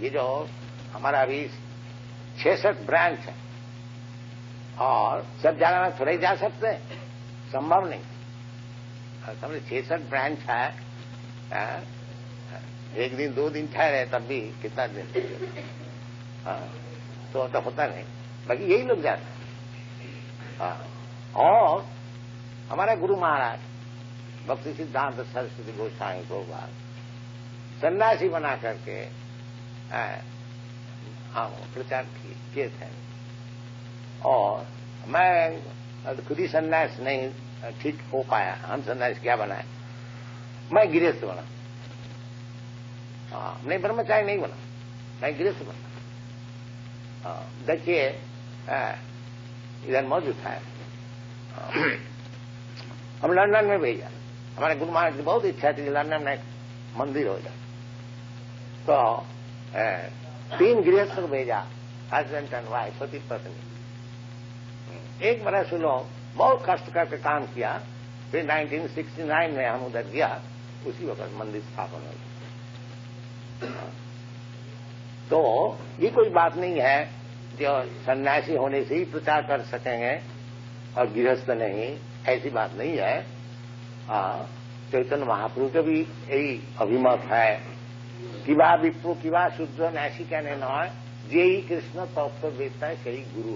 ये जो हमारा अभी छसठ ब्रांच है और सब जगह में थोड़े जा सकते हैं। संभव नहीं। समझे छसठ ब्रांच है एक दिन दो दिन ठहरे तब भी कितना दिन? तो तो होता नहीं। बाकी यही लोग जाते हाँ, और हमारे गुरु महाराज भक्ति सिद्धांत सरस्वती गोस्वामी को बात सन्यासी बना करके हाँ प्रचार किए थे। और मैं खुद ही सन्यास नहीं, ठीक हो पाया। हम सन्यास क्या बनाए? मैं गिरस्त बना। हाँ नहीं, ब्रह्मचारी नहीं बना। मैं गिरस्त बना। देखिए इधर मौजूद है। हम लंदन में भेजा हमारे गुरु महाराज की बहुत इच्छा थी कि लंदन में मंदिर हो जाए। तो तीन गृहस्थ को भेजा हस्बैंड एंड वाइफ पति पत्नी। एक बरस लोग बहुत कष्ट करके काम किया, फिर 1969 में हम उधर गया, उसी वक्त मंदिर स्थापन हो तो ये कोई बात नहीं है, जो सन्यासी होने से ही प्रचार कर सकेंगे, और गृहस्थ नहीं, ऐसी बात नहीं है, चैतन्य महाप्रभु का भी यही अभिमत है। ऐसी कहने न जे ही कृष्ण तत्व वेदता है सही गुरु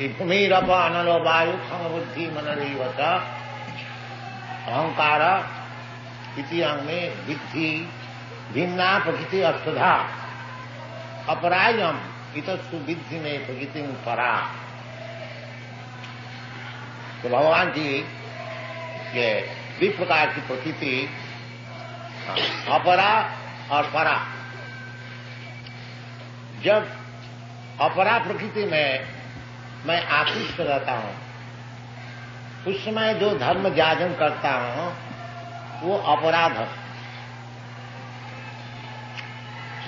है भूमिरप अनलो वायु समबुद्धि मनरीवत अहंकार इति अंग विद्धि भिन्ना प्रकृति अर्थधा अपरायम इत सुविधि में प्रकृति परा। तो भगवान जी ये द्वि प्रकार की प्रकृति अपरा और परा। जब अपरा प्रकृति में मैं आकृष्ट रहता हूँ, उस समय जो धर्म जाजन करता हूँ, वो अपराध है।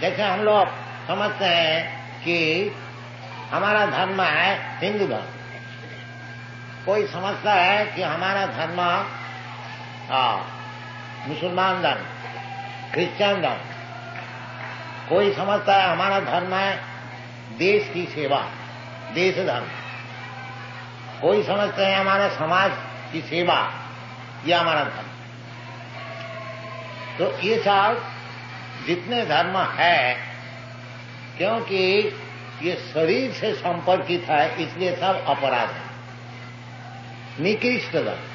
जैसे हम लोग समझते हैं कि हमारा धर्म है हिंदू धर्म। कोई समझता है कि हमारा धर्म मुसलमान धर्म, क्रिश्चियन धर्म, कोई समझता है हमारा धर्म है देश की सेवा, देश धर्म? कोई समझते हैं हमारा समाज की सेवा यह हमारा धर्म? तो ये सब जितने धर्म है, क्योंकि ये शरीर से संपर्कित है, इसलिए सब अपराध है। निकृष्ट धर्म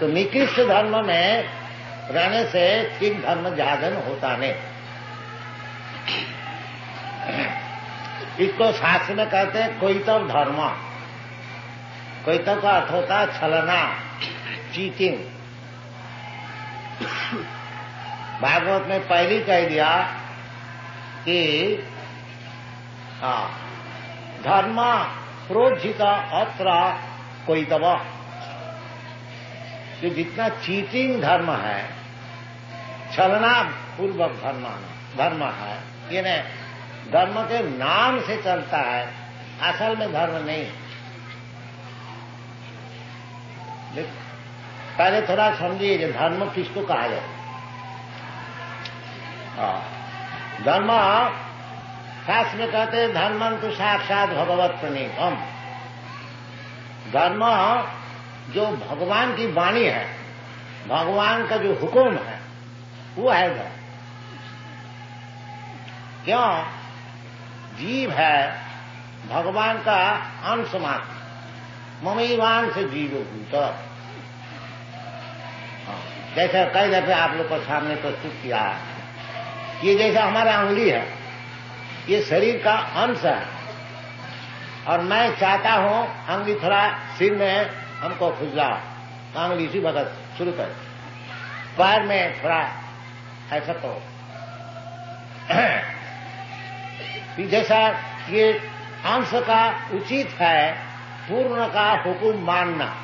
तो निकृष्ट धर्म में रहने से ठीक धर्म जागरण होता नहीं। इसको शास्त्र में कहते हैं कोई तो धर्म। कोई तो का अर्थ होता है छलना, चीटिंग। भागवत ने पहली कह दिया कि हाँ धर्म प्रोजित अत्र कोई तब जो जितना चीटिंग धर्म है छलना पूर्वक धर्म धर्म है, ये धर्म के नाम से चलता है, असल में धर्म नहीं। पहले थोड़ा समझिए कि धर्म किसको कहा जाए धर्म शास्त्र कहते हैं धर्मम तो साक्षात भगवत प्रणीतम धर्म जो भगवान की वाणी है, भगवान का जो हुक्म है, वो है धर्म। क्यों? जीव है, भगवान का अंश मात्र। ममीवान से जीव भूत। जैसे कई दफे आप लोग को सामने प्रस्तुत किया है ये जैसा हमारा उंगली है ये शरीर का अंश है। और मैं चाहता हूँ अंगली थोड़ा सिर में हमको खुजला अंगली इसी भगत, शुरू कर। पैर में थोड़ा ऐसा करो जैसा ये अंश का उचित है, पूर्ण का हुकुम मानना।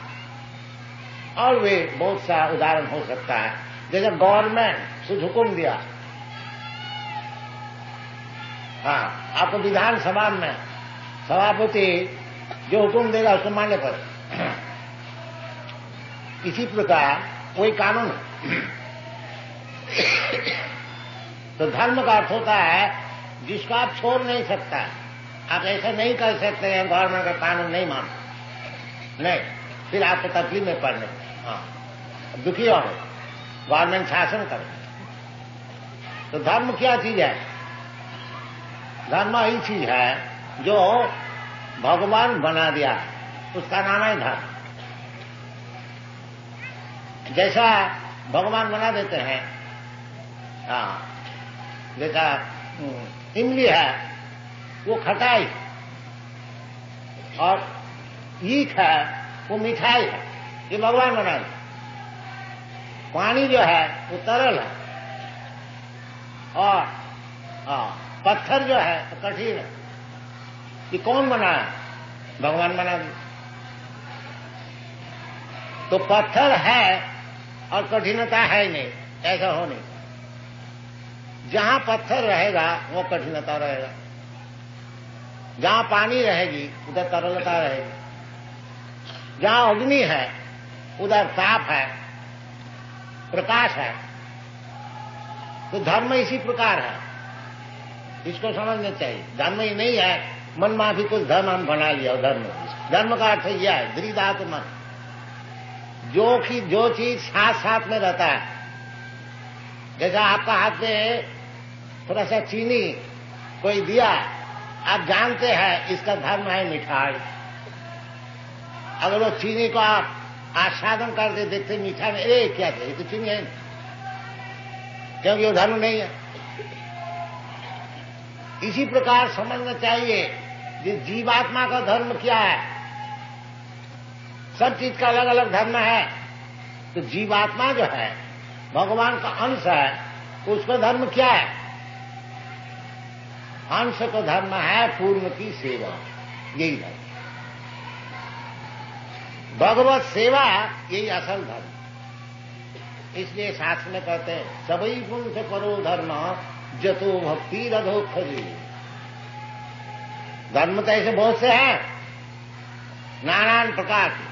और वे बहुत सा उदाहरण हो सकता है। जैसे गवर्नमेंट कुछ हुक्म दिया। हाँ आपको विधानसभा में सभापति जो हुक्म देगा उसको मानने पर इसी प्रकार कोई कानून तो धर्म का अर्थ होता है, जिसको आप छोड़ नहीं सकता, आप ऐसा नहीं कर सकते हैं, गवर्नमेंट का कानून नहीं मान नहीं, फिर आपको तकलीफ़ में पड़ने। हाँ दुखी हो गवर्नमेंट शासन करे तो धर्म क्या चीज़ है? धर्म ही चीज़ है जो भगवान बना दिया उसका नाम है धर्म। जैसा भगवान बना देते हैं हाँ जैसा हम्म, इमली है वो खटाई और ईख है वो मिठाई है ये भगवान बना दे पानी जो है वो तरल है और आ, पत्थर जो है वो कठिन है। कि कौन बनाया भगवान बना दे तो पत्थर है और कठिनता है ही नहीं, ऐसा हो नहीं। जहाँ पत्थर रहेगा, वो कठिनता रहेगा। जहाँ पानी रहेगी, उधर तरलता रहेगी। जहाँ अग्नि है, उधर ताप है, प्रकाश है। तो धर्म इसी प्रकार है। इसको समझना चाहिए धर्म ही नहीं है। मन माफ़ी कुछ धर्म हम बना लिया, धर्म। धर्म का अर्थ यह है दृढ़ात मन। जो कि, जो चीज़ साथ साथ में रहता है। जैसा आपका हाथ में थोड़ा सा चीनी कोई दिया, आप जानते हैं, इसका धर्म है मिठाई। अगर वो चीनी को आप आस्वादन करके देखते मीठा में अरे क्या थे तो चीनी है। क्योंकि वो धर्म नहीं है। इसी प्रकार समझना चाहिए कि जीवात्मा का धर्म क्या है। सब चीज़ का अलग अलग धर्म है। तो जीवात्मा जो है, भगवान का अंश है तो उसका धर्म क्या है? अंश का धर्म है पूर्ण की सेवा। यही धर्म। भगवत सेवा, यही असल धर्म। इसलिए शास्त्र में कहते हैं, सभी गुण से करो धर्म जतो भक्ति रधो खजी धर्म तो ऐसे बहुत से हैं। नारायण प्रकार के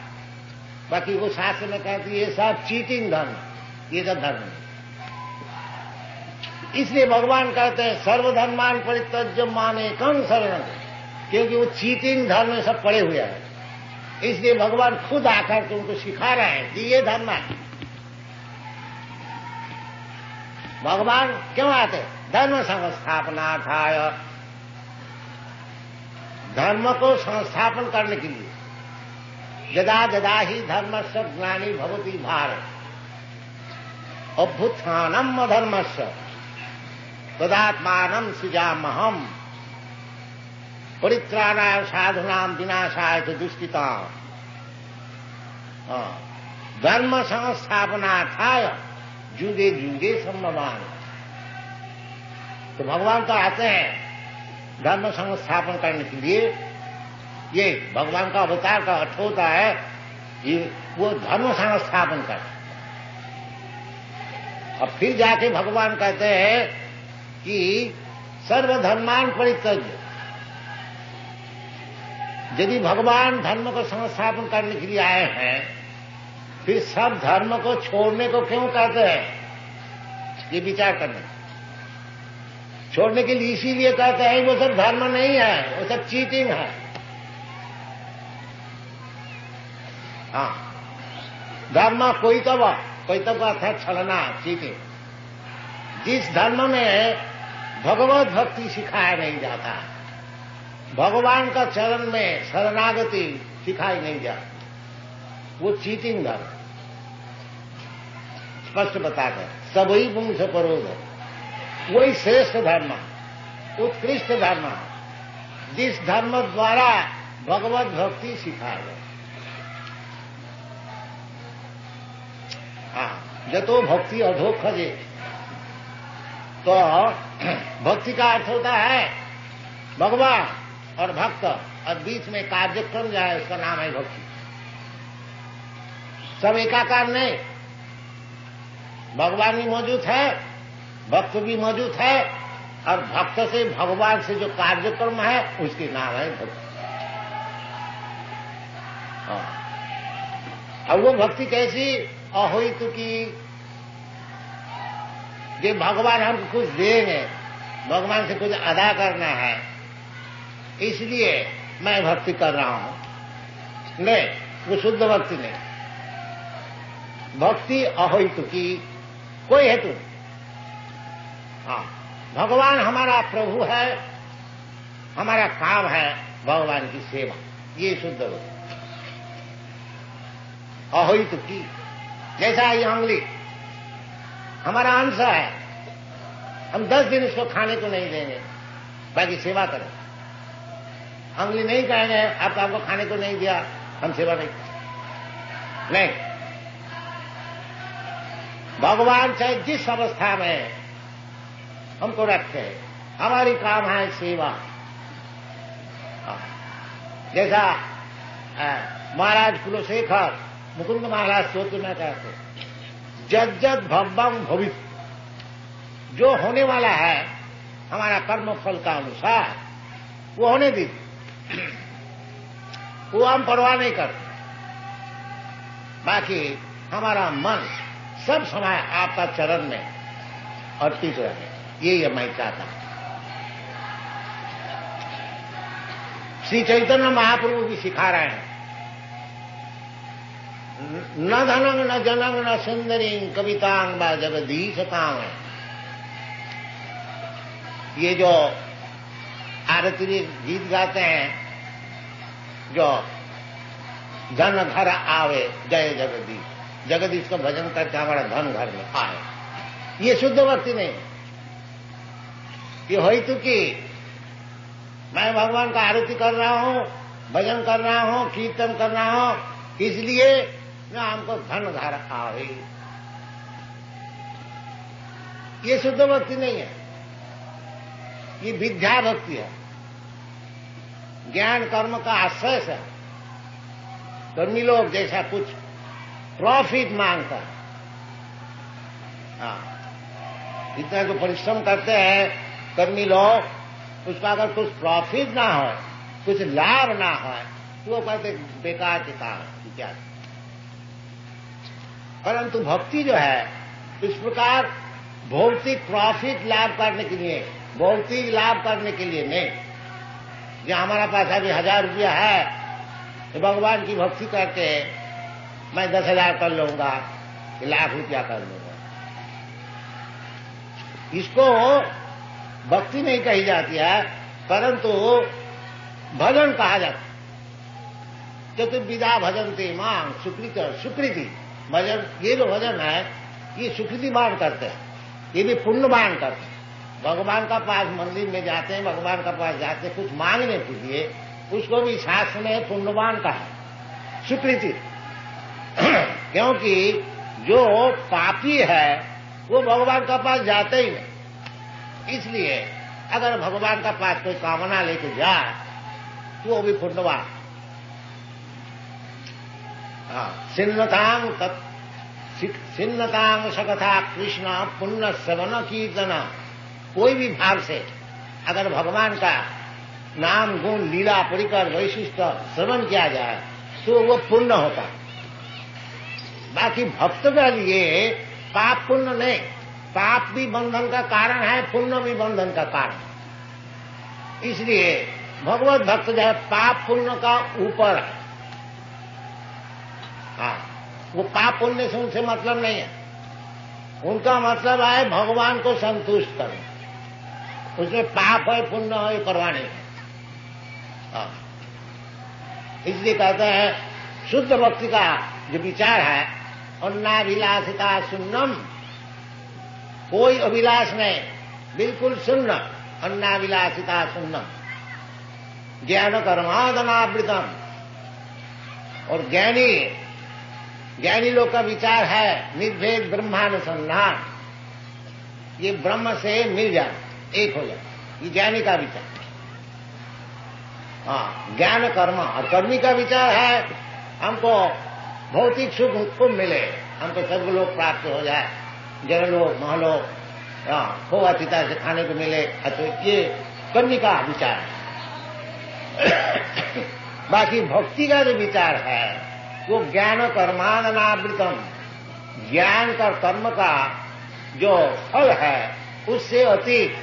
बाकी वो शास्त्र में कहती ये सब चीटिंग धर्म, ये सब धर्म इसलिए भगवान कहते हैं, सर्वधर्मान परित्यज माने कम शरण, क्योंकि वो चीटिंग धर्म में सब पड़े हुए हैं। इसलिए भगवान खुद आकर के उनको सिखा रहे हैं कि ये धर्म है। भगवान क्यों आते? धर्म संस्थापना था धर्म को संस्थापन करने के लिए। जदा जदा ही धर्म से ज्ञानी भवती भारत अभ्युत्थानम धर्म से तदात्मान सृजामहम परित्राणाय साधुनाम विनाशाय तो दुष्टिता धर्म संस्थापना था जुगे जुगे संभवान। तो भगवान तो आते हैं धर्म संस्थापन करने के लिए। ये भगवान का अवतार का अर्थ होता है कि वो धर्म संस्थापन कर। अब फिर जाके भगवान कहते हैं कि सर्वधर्मान परित्यज्य। यदि भगवान धर्म को संस्थापन करने के लिए आए हैं फिर सब धर्म को छोड़ने को क्यों कहते हैं? ये विचार करने। छोड़ने के लिए इसीलिए कहते हैं, वो सब धर्म नहीं है, वो सब चीटिंग है। हाँ। धर्म कोई तो कोई तो अर्थ छलना चीटिंग जिस धर्म में भगवत भक्ति सिखाया नहीं जाता, भगवान का चरण में शरणागति सिखाई नहीं जाती। वो चीटिंग धर्म स्पष्ट बताते सभी वंश परोध। वही श्रेष्ठ धर्म, उत्कृष्ट धर्म, जिस धर्म द्वारा भगवत भक्ति सिखाया गए। हाँ जतो भक्ति अधो खजे तो भक्ति का अर्थ होता है, भगवान और भक्त और बीच में कार्यक्रम जो है, उसका नाम है भक्ति। सब एकाकार नहीं। भगवान भी मौजूद है, भक्त भी मौजूद है, और भक्त से भगवान से जो कार्यक्रम है, उसके नाम है। भक्ति और वो भक्ति कैसी? अहोत की। जो भगवान हमको कुछ देंगे भगवान से कुछ अदा करना है। इसलिए मैं भक्ति कर रहा हूँ। नहीं, वो शुद्ध भक्ति नहीं। भक्ति अहित की कोई हेतु? नहीं हाँ भगवान हमारा प्रभु है, हमारा काम है भगवान की सेवा। ये शुद्ध हो अहित की। जैसा ये अंगली हमारा अंश है। हम दस दिन इसको खाने को नहीं देंगे, बाकी सेवा करें। अंगली नहीं कहेंगे आप आपको खाने को नहीं दिया, हम सेवा नहीं। नहीं। भगवान चाहे जिस अवस्था में हमको रखे हमारी काम है सेवा। हाँ। जैसा महाराज कुलशेखर, मुकुंद महाराज सोच में कहते जद जद भव्यम भवित। जो होने वाला है, हमारा कर्म फल का अनुसार, वो होने दी वो हम परवाह नहीं करते। बाकी हमारा मन सब समय आपका चरण में अर्पित रहे ये मैं चाहता। श्री चैतन्य महाप्रभु भी सिखा रहे हैं। न धनंग, न जनंग, न सुंदरी, कवितांग व जगदीश कांग ये जो आरती गीत गाते हैं, जो धन घर आवे, जय जगदीश। जगदीश का भजन करके हमारा धन घर में आए। ये शुद्ध भक्ति नहीं। ये हो तो कि मैं भगवान का आरती कर रहा हूँ, भजन कर रहा हूँ, कीर्तन कर रहा हूँ, इसलिए मैं हमको धन घर आवे ये शुद्ध भक्ति नहीं है। ये विद्या भक्ति है। ज्ञान कर्म का आश्रय है कर्मी लोग जैसा कुछ प्रॉफिट माँगता है। हाँ। इतना जो परिश्रम करते हैं, कर्मी लोग, उसका अगर कुछ प्रॉफिट ना हो, कुछ लाभ ना हो तो वो कहते बेकार के कारण इत्यादि परंतु भक्ति जो है, इस प्रकार भौतिक प्रॉफिट लाभ करने के लिए, भौतिक लाभ करने के लिए नहीं। जो हमारा पास अभी हज़ार रुपया है तो भगवान की भक्ति करके मैं दस हज़ार कर लूँगा लाख रुपया कर लूँगा। इसको भक्ति नहीं कही जाती है, परंतु भजन कहा जाता चतुर्विदा भजनते मांग सुकृति सुकृति। भजन, ये जो भजन है, ये सुकृति बाण करते हैं। ये भी पुण्य बाण करते हैं। भगवान का पास मंदिर में जाते हैं, भगवान का पास जाते हैं, कुछ मांगने के लिए, उसको भी शास्त्र में पुण्यवान कहा स्वीकृति क्योंकि जो पापी है, वो भगवान का पास जाते ही नहीं। इसलिए अगर भगवान का पास कोई कामना लेके जाए तो वो भी पुण्यवान। हाँ सिन्नतांग सकथा कृष्ण पुण्य श्रवण कीर्तन। कोई भी भाव से अगर भगवान का नाम, गुण, लीला, परिकर, वैशिष्ट श्रवण किया जाए तो वो पुण्य होता। बाकी भक्त के लिए पाप पुण्य नहीं। पाप भी बंधन का कारण है, पुण्य भी बंधन का कारण। इसलिए भगवत भक्त जो है, पाप पुण्य का ऊपर है। हाँ वो पाप पुण्य से उनसे मतलब नहीं है। उनका मतलब है भगवान को संतुष्ट करना। उसमें पाप है, पुण्य है, ये परवाह नहीं हाँ। इसलिए कहते हैं, शुद्ध भक्ति का जो विचार है अन्नाभिलाषिता सुन्नम कोई अभिलाष नहीं, बिल्कुल सुन्न अन्नाभिलाषिता सुन्नम ज्ञान कर्मादनावृतम और ज्ञानी ज्ञानी लोग का विचार है, निर्भेद ब्रह्मानुसंधान। ये ब्रह्म से मिल जाए, एक हो जाए। ये ज्ञानी का विचार। हाँ ज्ञान कर्म और कर्मी का विचार है, हमको भौतिक सुख खूब मिले हमको सब लोग प्राप्त हो जाए। जन लोग महलोग हाँ खोआ चिता से खाने को मिले अच्छा ये कर्मी का विचार है। बाकी भक्ति का जो विचार है, वो ज्ञान कर्मादनावृतम ज्ञान का कर्म का जो फल है, उससे अतीत।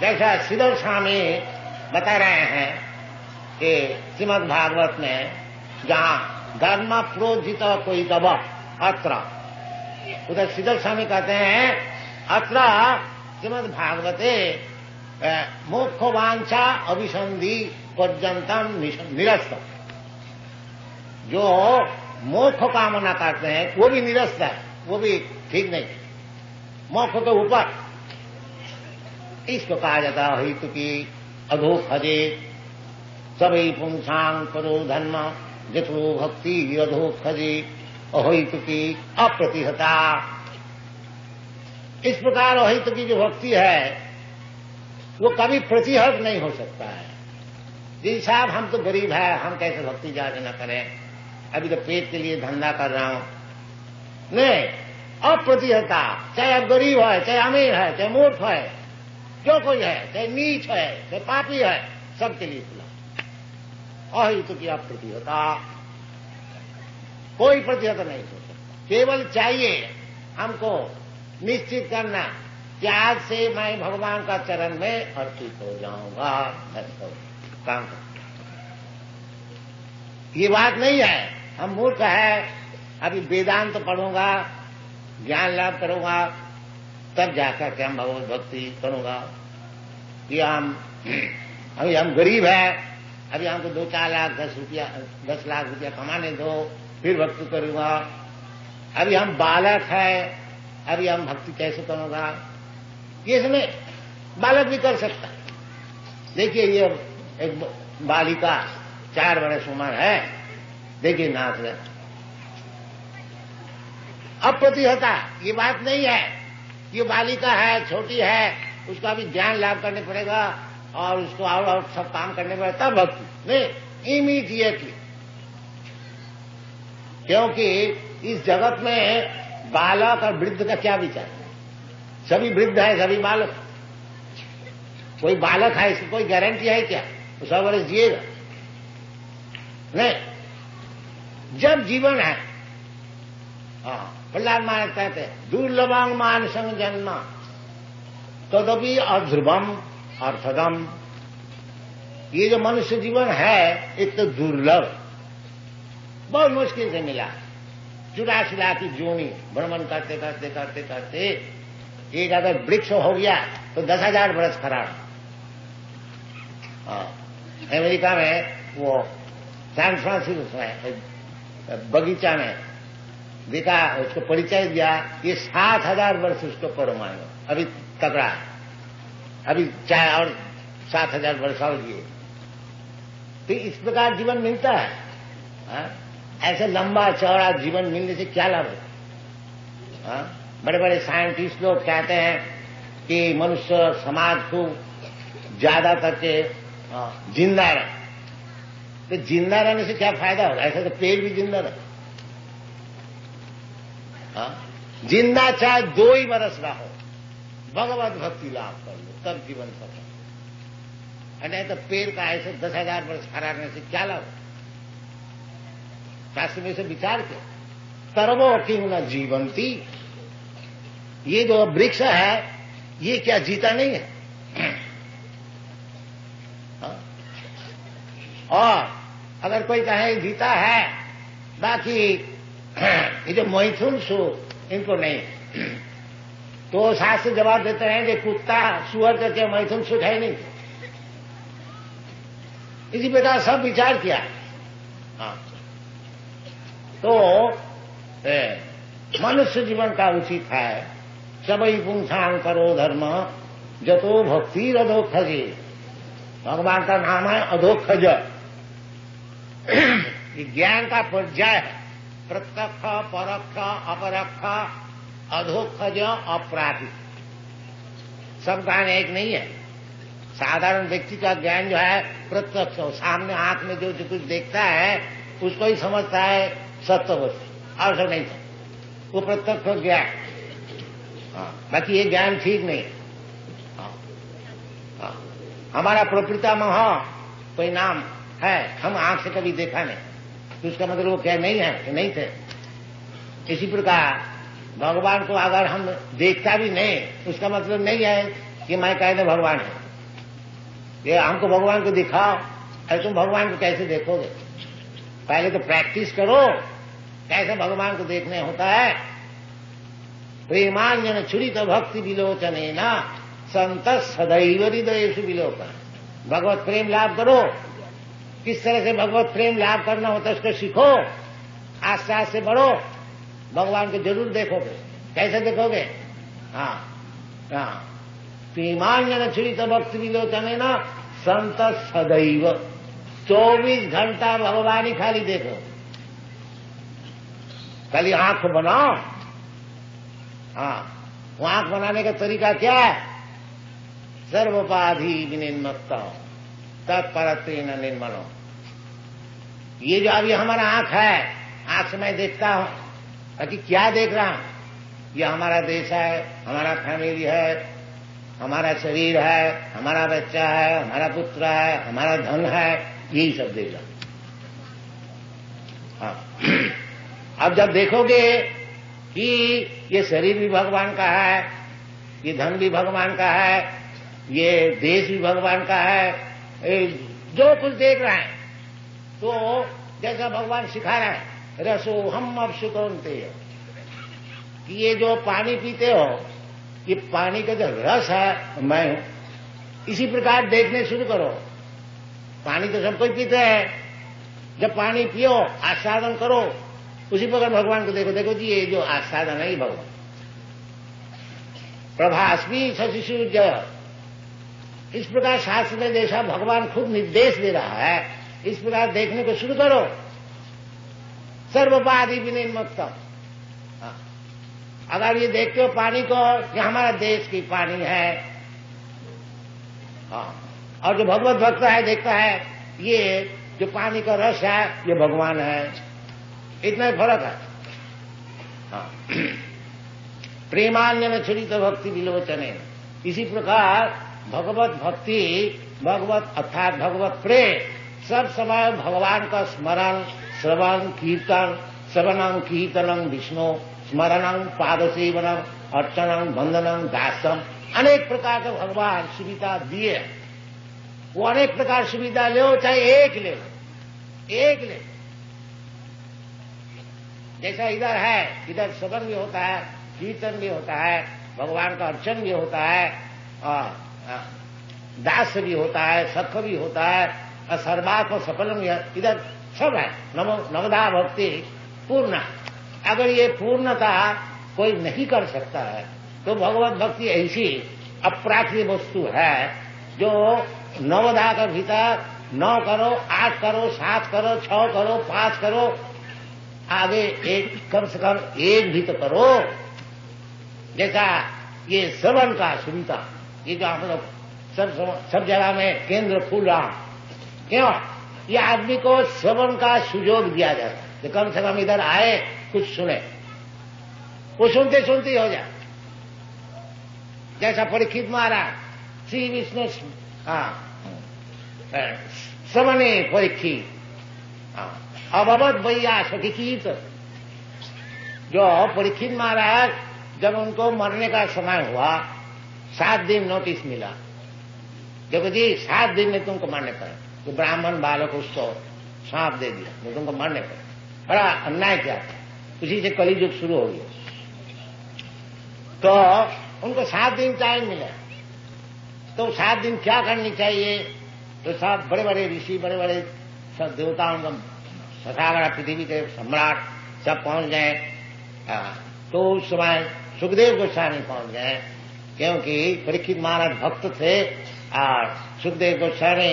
जैसा सिद्धर स्वामी बता रहे हैं कि श्रीमद भागवत में जहाँ प्रोजित कोई दबा, अत्र। उधर सिद्धर स्वामी कहते हैं, अत्र श्रीमद भागवते मोक्ष वांछा अभिसंधि पर्यंतम निरस्त। जो मोक्ष कामना करते हैं, वो भी निरस्त है, वो भी ठीक नहीं। मोक्ष के ऊपर। इसको कहा जाता है, हित की अधोखजे सभी पुंसांग करो धर्म। जितो भक्ति अधोखजे अहित की अप्रतिहता। इस प्रकार अहित की जो भक्ति है, वो कभी प्रतिहत नहीं हो सकता है। जी साहब, हम तो गरीब है, हम कैसे भक्ति ज़्यादा न करें? अभी तो पेट के लिए धंधा कर रहा हूँ। नहीं, अप्रतिहता, चाहे आप गरीब है, चाहे अमीर है, चाहे मूर्ख है, जो कोई है, चाहे नीच है, चाहे पापी है, सबके लिए। अहित की अप्रतिहता। कोई प्रतिहत नहीं हो सकता। केवल चाहिए हमको निश्चित करना कि आज से मैं भगवान का चरण में अर्पित हो जाऊँगा। काम ये बात नहीं है। हम मूर्ख है। अभी वेदांत तो पढ़ूँगा, ज्ञान लाभ करूँगा, तब जाकर के हम भगवत भक्ति करूँगा। कि हम, अभी हम गरीब है। अभी हमको दो चार लाख, दस रुपया, दस लाख रुपया कमाने दो, फिर भक्ति करूँगा। अभी हम बालक है, अभी हम भक्ति कैसे करूँगा? ये इसमें बालक भी कर सकता देखिए, ये एक बालिका चार बरस उम्र है, देखिए नाच रहे अप्रतिहता, ये बात नहीं है। ये बालिका है, छोटी है, उसका भी ज्ञान लाभ करने पड़ेगा। और उसको और और सब काम करने पड़ेगा तब भक्ति नहीं इमीडिएटली क्योंकि इस जगत में बालक और वृद्ध का क्या विचार है? सभी वृद्ध है, सभी बालक। कोई बालक है, इसकी कोई गारंटी है क्या? वो सौ वर्ष जिएगा। नहीं। जब जीवन है हाँ प्रहलाद महाराज कहते हैं दुर्लभांग मान संग जन्म। तदपि अध्रुवम। अर्थदम ये जो मनुष्य जीवन है, एक तो दुर्लभ, बहुत मुश्किल से मिला। चुरा चुरा की जोनी भ्रमण करते करते करते करते एक अगर वृक्ष हो गया तो दस हज़ार बरस खराब अमेरिका में वो सैन फ्रांसिस्को में बगीचा में देखा, उसको परिचय दिया, ये सात हज़ार वर्ष उसको परमाणु, अभी तकड़ा अभी चाहे और सात हज़ार वर्ष और जिए तो इस प्रकार जीवन मिलता है। हा? ऐसे लंबा चौड़ा जीवन मिलने से क्या लाभ है? बड़े बड़े साइंटिस्ट लोग कहते हैं कि मनुष्य समाज को ज़्यादा करके ज़िंदा रहे तो ज़िंदा रहने से क्या फ़ायदा होगा? ऐसा तो पेड़ भी ज़िंदा रहे। ज़िंदा चाहे दो ही बरस रहो भगवत भक्ति लाभ। तब जीवन सफल नहीं तो पेड़ का ऐसे दस हज़ार वर्ष रहने से क्या लाभ? शास्त्र में से विचार के तरवो क्यों न जीवंती। ये जो वृक्ष है, ये क्या जीता नहीं है? और अगर कोई कहे जीता है, बाकी ये जो मैथुन सु, इनको नहीं। तो शास्त्र जवाब देते हैं कि कुत्ता, सुअर करके मैथुन सुख है नहीं? इसी प्रकार सब विचार किया। हाँ। तो मनुष्य जीवन का उचित है। सबई पुंसान करो धर्म, जतो भक्ति अधोखजे भगवान का नाम है अधोखज। ज्ञान का पर्याय है। प्रत्यक्ष, परोक्ष, अपरक्ष अधोक्षज अपराधि। सब ज्ञान एक नहीं है। साधारण व्यक्ति का ज्ञान जो है प्रत्यक्ष सामने आँख में जो जो कुछ देखता है उसको ही समझता है सत्य वस्तु। और सब नहीं था। वो प्रत्यक्ष ज्ञान हाँ बाकी ये ज्ञान ठीक नहीं हाँ, हाँ, हमारा प्रकृता मह नाम है हम आँख से कभी देखा नहीं। तो उसका मतलब वो क्या नहीं है कि नहीं थे। इसी प्रकार भगवान को अगर हम देखता भी नहीं, उसका मतलब नहीं है कि मैं कहते भगवान है। ये हमको भगवान को दिखाओ, अरे तुम भगवान को कैसे देखोगे? पहले तो प्रैक्टिस करो, कैसे भगवान को देखने होता है। प्रेमांजन छुरी तो भक्ति विलोचने ना, संत सदैव हृदय विलोकन। भगवत प्रेम लाभ करो। किस तरह से भगवत प्रेम लाभ करना होता है, उसको सीखो आस्ते आस्ते बढ़ो। भगवान को ज़रूर देखोगे। कैसे देखोगे? हाँ हाँ। प्रेमांजन छुरी तो भक्ति विलोचने ना? संत सदैव। चौबीस घंटा भगवान ही खाली देखो। खाली आँख बनाओ। हाँ वो आँख बनाने का तरीका क्या है? सर्वपाधि विनिर्मत्ता। तत्पर निर्मलो। ये जो अभी हमारा आँख है, आँख से मैं देखता हूँ। कि क्या देख रहा हूँ? ये हमारा देश है, हमारा फैमिली है, हमारा शरीर है, हमारा बच्चा है, हमारा पुत्र है, हमारा धन है, यही सब देख रहा हाँ। अब जब देखोगे कि ये शरीर भी भगवान का है, ये धन भी भगवान का है, ये देश भी भगवान का है जो कुछ देख रहा है तो जैसा भगवान सिखा रहा है रसो हम अब सुकौनते कि ये जो पानी पीते हो ये पानी का जो रस है, मैं हूँ। इसी प्रकार देखने शुरू करो। पानी तो सब कोई पीते हैं। जब पानी पियो, आस्वादन करो। उसी प्रकार भगवान को देखो देखो जी, ये जो आस्वादन है भगवान। प्रभास्मी शिशु इस प्रकार शास्त्र में जैसा भगवान खुद निर्देश दे रहा है, इस प्रकार देखने को शुरू करो। सर्वपाधि विनिर्मुक्तम हाँ। अगर ये देखते हो पानी को कि हमारा देश की पानी है। हाँ। और जो भगवत भक्त है, देखता है, ये जो पानी का रस है, ये भगवान है। इतना ही फ़र्क है। प्रेमान्य में छुरी तो भक्ति विलोचने। इसी प्रकार भगवत भक्ति, भगवत अर्थात भगवत प्रेम, सब समय भगवान का स्मरण श्रवण कीर्तन श्रवणम कीर्तनम विष्णु स्मरणम पाद सेवनम अर्चनम बंदनम दासम अनेक प्रकार का भगवान सुविधा दिए। वो अनेक प्रकार सुविधा लो चाहे एक ले। एक ले। जैसा इधर है, इधर श्रवण भी होता है, कीर्तन भी होता है, भगवान का अर्चन भी होता है और दास भी होता है, सख भी होता है, और सर्वात्म सफल इधर सब है। नव नवदा भक्ति पूर्ण। अगर ये पूर्णता कोई नहीं कर सकता है तो भगवत भक्ति ऐसी अप्राकृत वस्तु है, जो नवदा का भीतर नौ करो, आठ करो, सात करो छ करो, पाँच करो, आगे एक कम से कम एक भी तो करो। जैसा ये श्रवण का सुनता, ये जो हम लोग सब सब जगह में केंद्र खुल रहा। क्यों? ये आदमी को श्रवण का सुजोग दिया जाता है। तो कम से कम इधर आए, कुछ सुने। वो सुनते सुनते हो जाए। जैसा परीक्षित महाराज, श्री विष्णु हाँ। परीक्षित हाँ। अभवत भैया सखीत जो परीक्षित महाराज, जब उनको मरने का समय हुआ, सात दिन नोटिस मिला। देखो जी, सात दिन में तुमको मरने पड़े तो ब्राह्मण बालक उसको सांप दे दिया तो तुमको मरने पर बड़ा अन्याय किया। उसी से कली युग शुरू हो गया। तो उनको सात दिन टाइम मिला। तो सात दिन क्या करनी चाहिए? तो सब बड़े बड़े ऋषि बड़े बड़े सब देवताओं का सखागढ़ पृथ्वी के सम्राट सब पहुँच गए। तो उस समय सुखदेव गोस्वामी पहुँच गए, क्योंकि परीक्षित महाराज भक्त थे। और सुखदेव गोस्वामी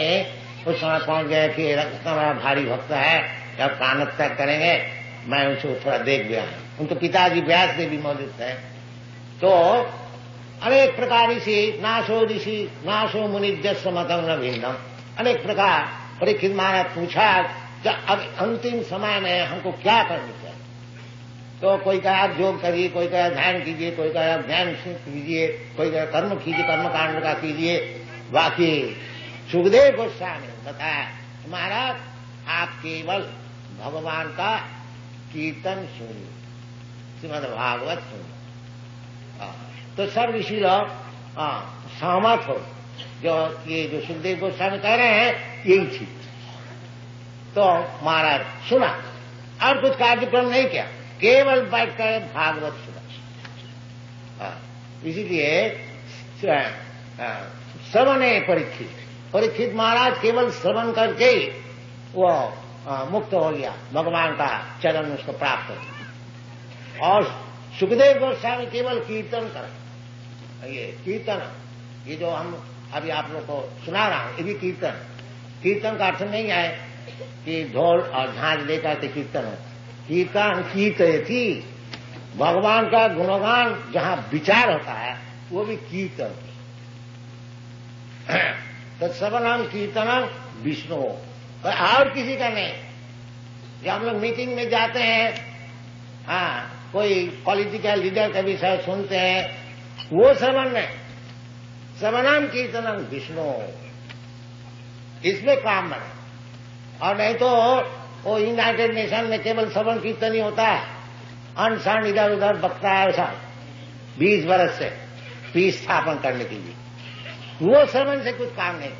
उस समय पहुँच गए कि बड़ा भारी भक्त है, जब प्राण त्याग करेंगे, मैं उसको थोड़ा देख गया उनके पिताजी व्यास देवी मौजूद थे। तो अनेक प्रकार ऋषि नाशो ऋषि नाशो मुनि जस मतम न भिन्नम। अनेक प्रकार परीक्षित महाराज पूछा कि अब अंतिम समय में हमको क्या करना चाहिए? तो कोई कहा, आप योग करिए, कोई कहा, ध्यान कीजिए, कोई कहा ध्यान कीजिए, कोई कहा, कर्म कीजिए कर्म कांड का कीजिए। बाकी सुखदेव गोस्वामी बताया महाराज, आप केवल भगवान का कीर्तन सुनिए श्रीमद भागवत सुनिए तो सब ऋषि लोग सहमत हो, जो ये जो सुखदेव गोस्वामी कह रहे हैं, यही चीज़। तो महाराज, सुना। और कुछ कार्यक्रम नहीं किया, केवल बैठकर भागवत सुना। इसीलिए श्रवण है परीक्षित परीक्षित महाराज केवल श्रवण करके वो मुक्त हो गया। भगवान का चरण उसको प्राप्त हो और सुखदेव गोस्वामी केवल कीर्तन कर। ये कीर्तन, ये जो हम अभी आप लोग को सुना रहा हूँ, ये भी कीर्तन। कीर्तन का अर्थ नहीं है कि ढोल और झांझ लेकर के कीर्तन हो। कीर्तन कीर्त थी। भगवान का गुणगान जहाँ विचार होता है, वो भी कीर्तन। तो सबनाम कीर्तन, विष्णु। और और किसी का नहीं। जब हम लोग मीटिंग में जाते हैं हाँ कोई पॉलिटिकल लीडर का विषय सुनते हैं, वो श्रवण में श्रवणाम कीर्तनम विष्णु। इसमें काम बने और नहीं तो वो यूनाइटेड नेशन में केवल श्रवण कीर्तन ही होता है। अनशन इधर उधर बकता है ऐसा बीस बरस से। पीस स्थापन करने के लिए। वो श्रवण से कुछ काम नहीं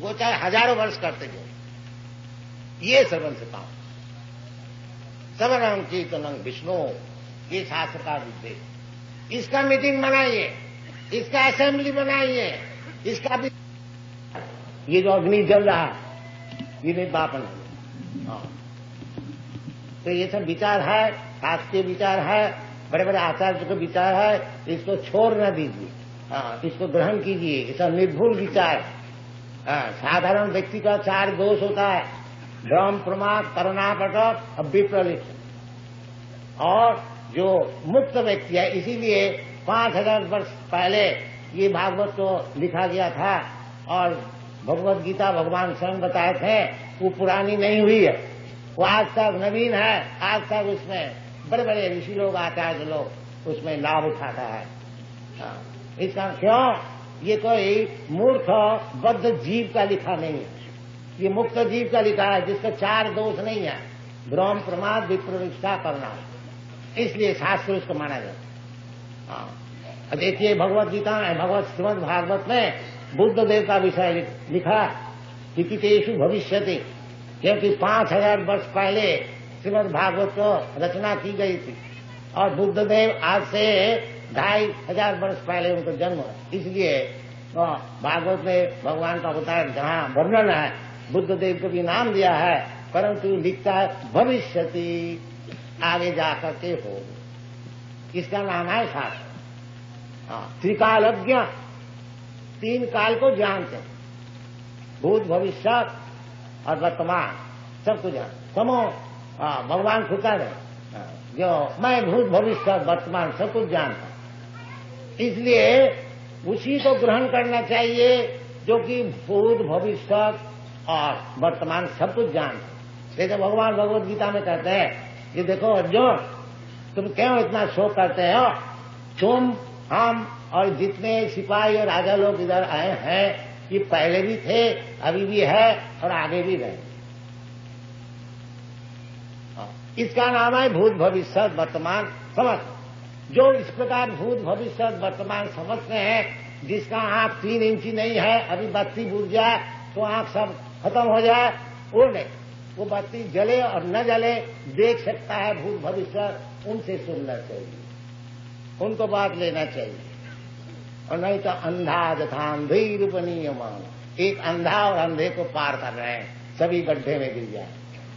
वो चाहे हज़ारों वर्ष करते जो ये श्रवण से काम श्रवणम कीर्तनम विष्णु, ये शास्त्र का उद्देश्य इसका मीटिंग बनाइए, इसका असेंबली बनाइए, इसका भी ये जो अग्नि जल रहा, ये नहीं बापन हाँ। तो ये सब विचार है, शास्त्रीय विचार है बड़े बड़े आचार्य का विचार है, इसको छोड़ न दीजिए। हाँ, इसको ग्रहण कीजिए। इसका निर्भुल विचार। हाँ, साधारण व्यक्ति का चार दोष होता है। भ्रम प्रमाद करुणापटक और विप्रलिप्त और जो मुक्त व्यक्ति है इसीलिए पाँच हज़ार वर्ष पहले ये भागवत को लिखा गया था और भगवत गीता भगवान स्वयं बताए थे वो पुरानी नहीं हुई है। वो आज तक नवीन है। आज तक उसमें बड़े बड़े ऋषि लोग आचार्य लोग उसमें लाभ उठाता है। हाँ। इसका क्यों? ये कोई तो मूर्ख बद्ध जीव का लिखा नहीं है। ये मुक्त जीव का लिखा है, जिसका चार दोष नहीं है। भ्रम प्रमाद विप्रविष्ठा करना इसलिए शास्त्र उसको माना जाता हाँ। देखिए भगवत गीता में भगवत, श्रीमद भागवत में बुद्ध देव का विषय लिखा कि कितेशु भविष्य क्योंकि पाँच हज़ार वर्ष पहले श्रीमद भागवत को रचना की गई थी। और बुद्ध देव आज से ढाई हज़ार वर्ष पहले उनका जन्म इसलिए भागवत में भगवान का है जहाँ वर्णन है बुद्ध देव को भी नाम दिया है परंतु लिखता है भविष्य आगे जाकर के हो। इसका नाम है शास्त्र। हाँ त्रिकालज्ञ तीन काल को जानते भूत भविष्य और वर्तमान सबको जान समो हाँ, भगवान खुदा है हाँ, जो मैं भूत भविष्य वर्तमान सब कुछ जानता इसलिए उसी को ग्रहण करना चाहिए जो कि भूत भविष्य और वर्तमान सब कुछ जानता जैसे भगवान भगवत गीता में कहते हैं कि देखो अर्जुन तुम क्यों इतना शोक करते हो? तुम हम और जितने सिपाही और राजा लोग इधर आए हैं ये पहले भी थे अभी भी है और आगे भी रहे। हाँ, इसका नाम है भूत भविष्य वर्तमान समझ जो इस प्रकार भूत भविष्य वर्तमान समझते हैं, जिसका आँख तीन इंची नहीं है, अभी बत्ती बुझ जाए तो आँख सब खत्म हो जाए, वो नहीं। वो बत्ती जले और न जले, देख सकता है भूत भविष्य, उनसे सुनना चाहिए। उनको बात लेना चाहिए। और नहीं तो अंधा जथा अंधे रूपनीय मान। एक अंधा और अंधे को पार कर रहे हैं, सभी गड्ढे में गिर जाए।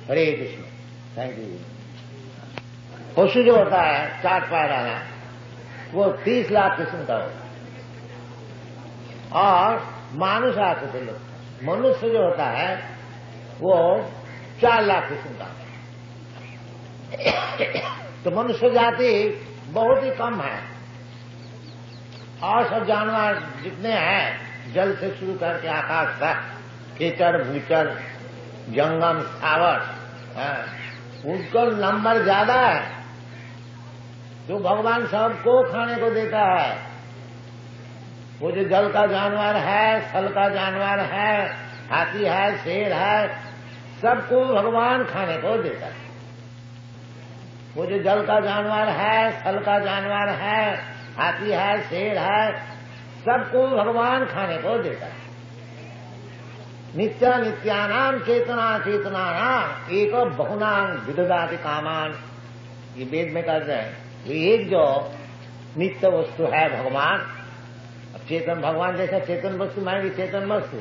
हरे कृष्ण। थैंक यू पशु जो होता है चार पैर आना वो तीस लाख किस्म का होता और मानुष आकृति लोग। मनुष्य जो होता है, वो चार लाख किस्म का तो मनुष्य जाति बहुत ही कम है। और सब जानवर जितने हैं, जल से शुरू करके आकाश तक, कीचड़, भूचड़, जंगम, सावर उनको नंबर ज़्यादा है। जो भगवान सबको खाने को देता है। वो जो जल का जानवर है, फल का जानवर है, हाथी है, शेर है, सबको भगवान खाने को देता है। वो जो जल का जानवर है थल का जानवर है, हाथी है, शेर है, सबको भगवान खाने को देता है। नित्य नित्यानाम चेतना चेतना नाम एक बहुनाम विददाति कामान। ये वेद में रहे हैं। एक जो नित्य वस्तु है भगवान। अब चेतन भगवान जैसा चेतन वस्तु मानेगी चेतन वस्तु।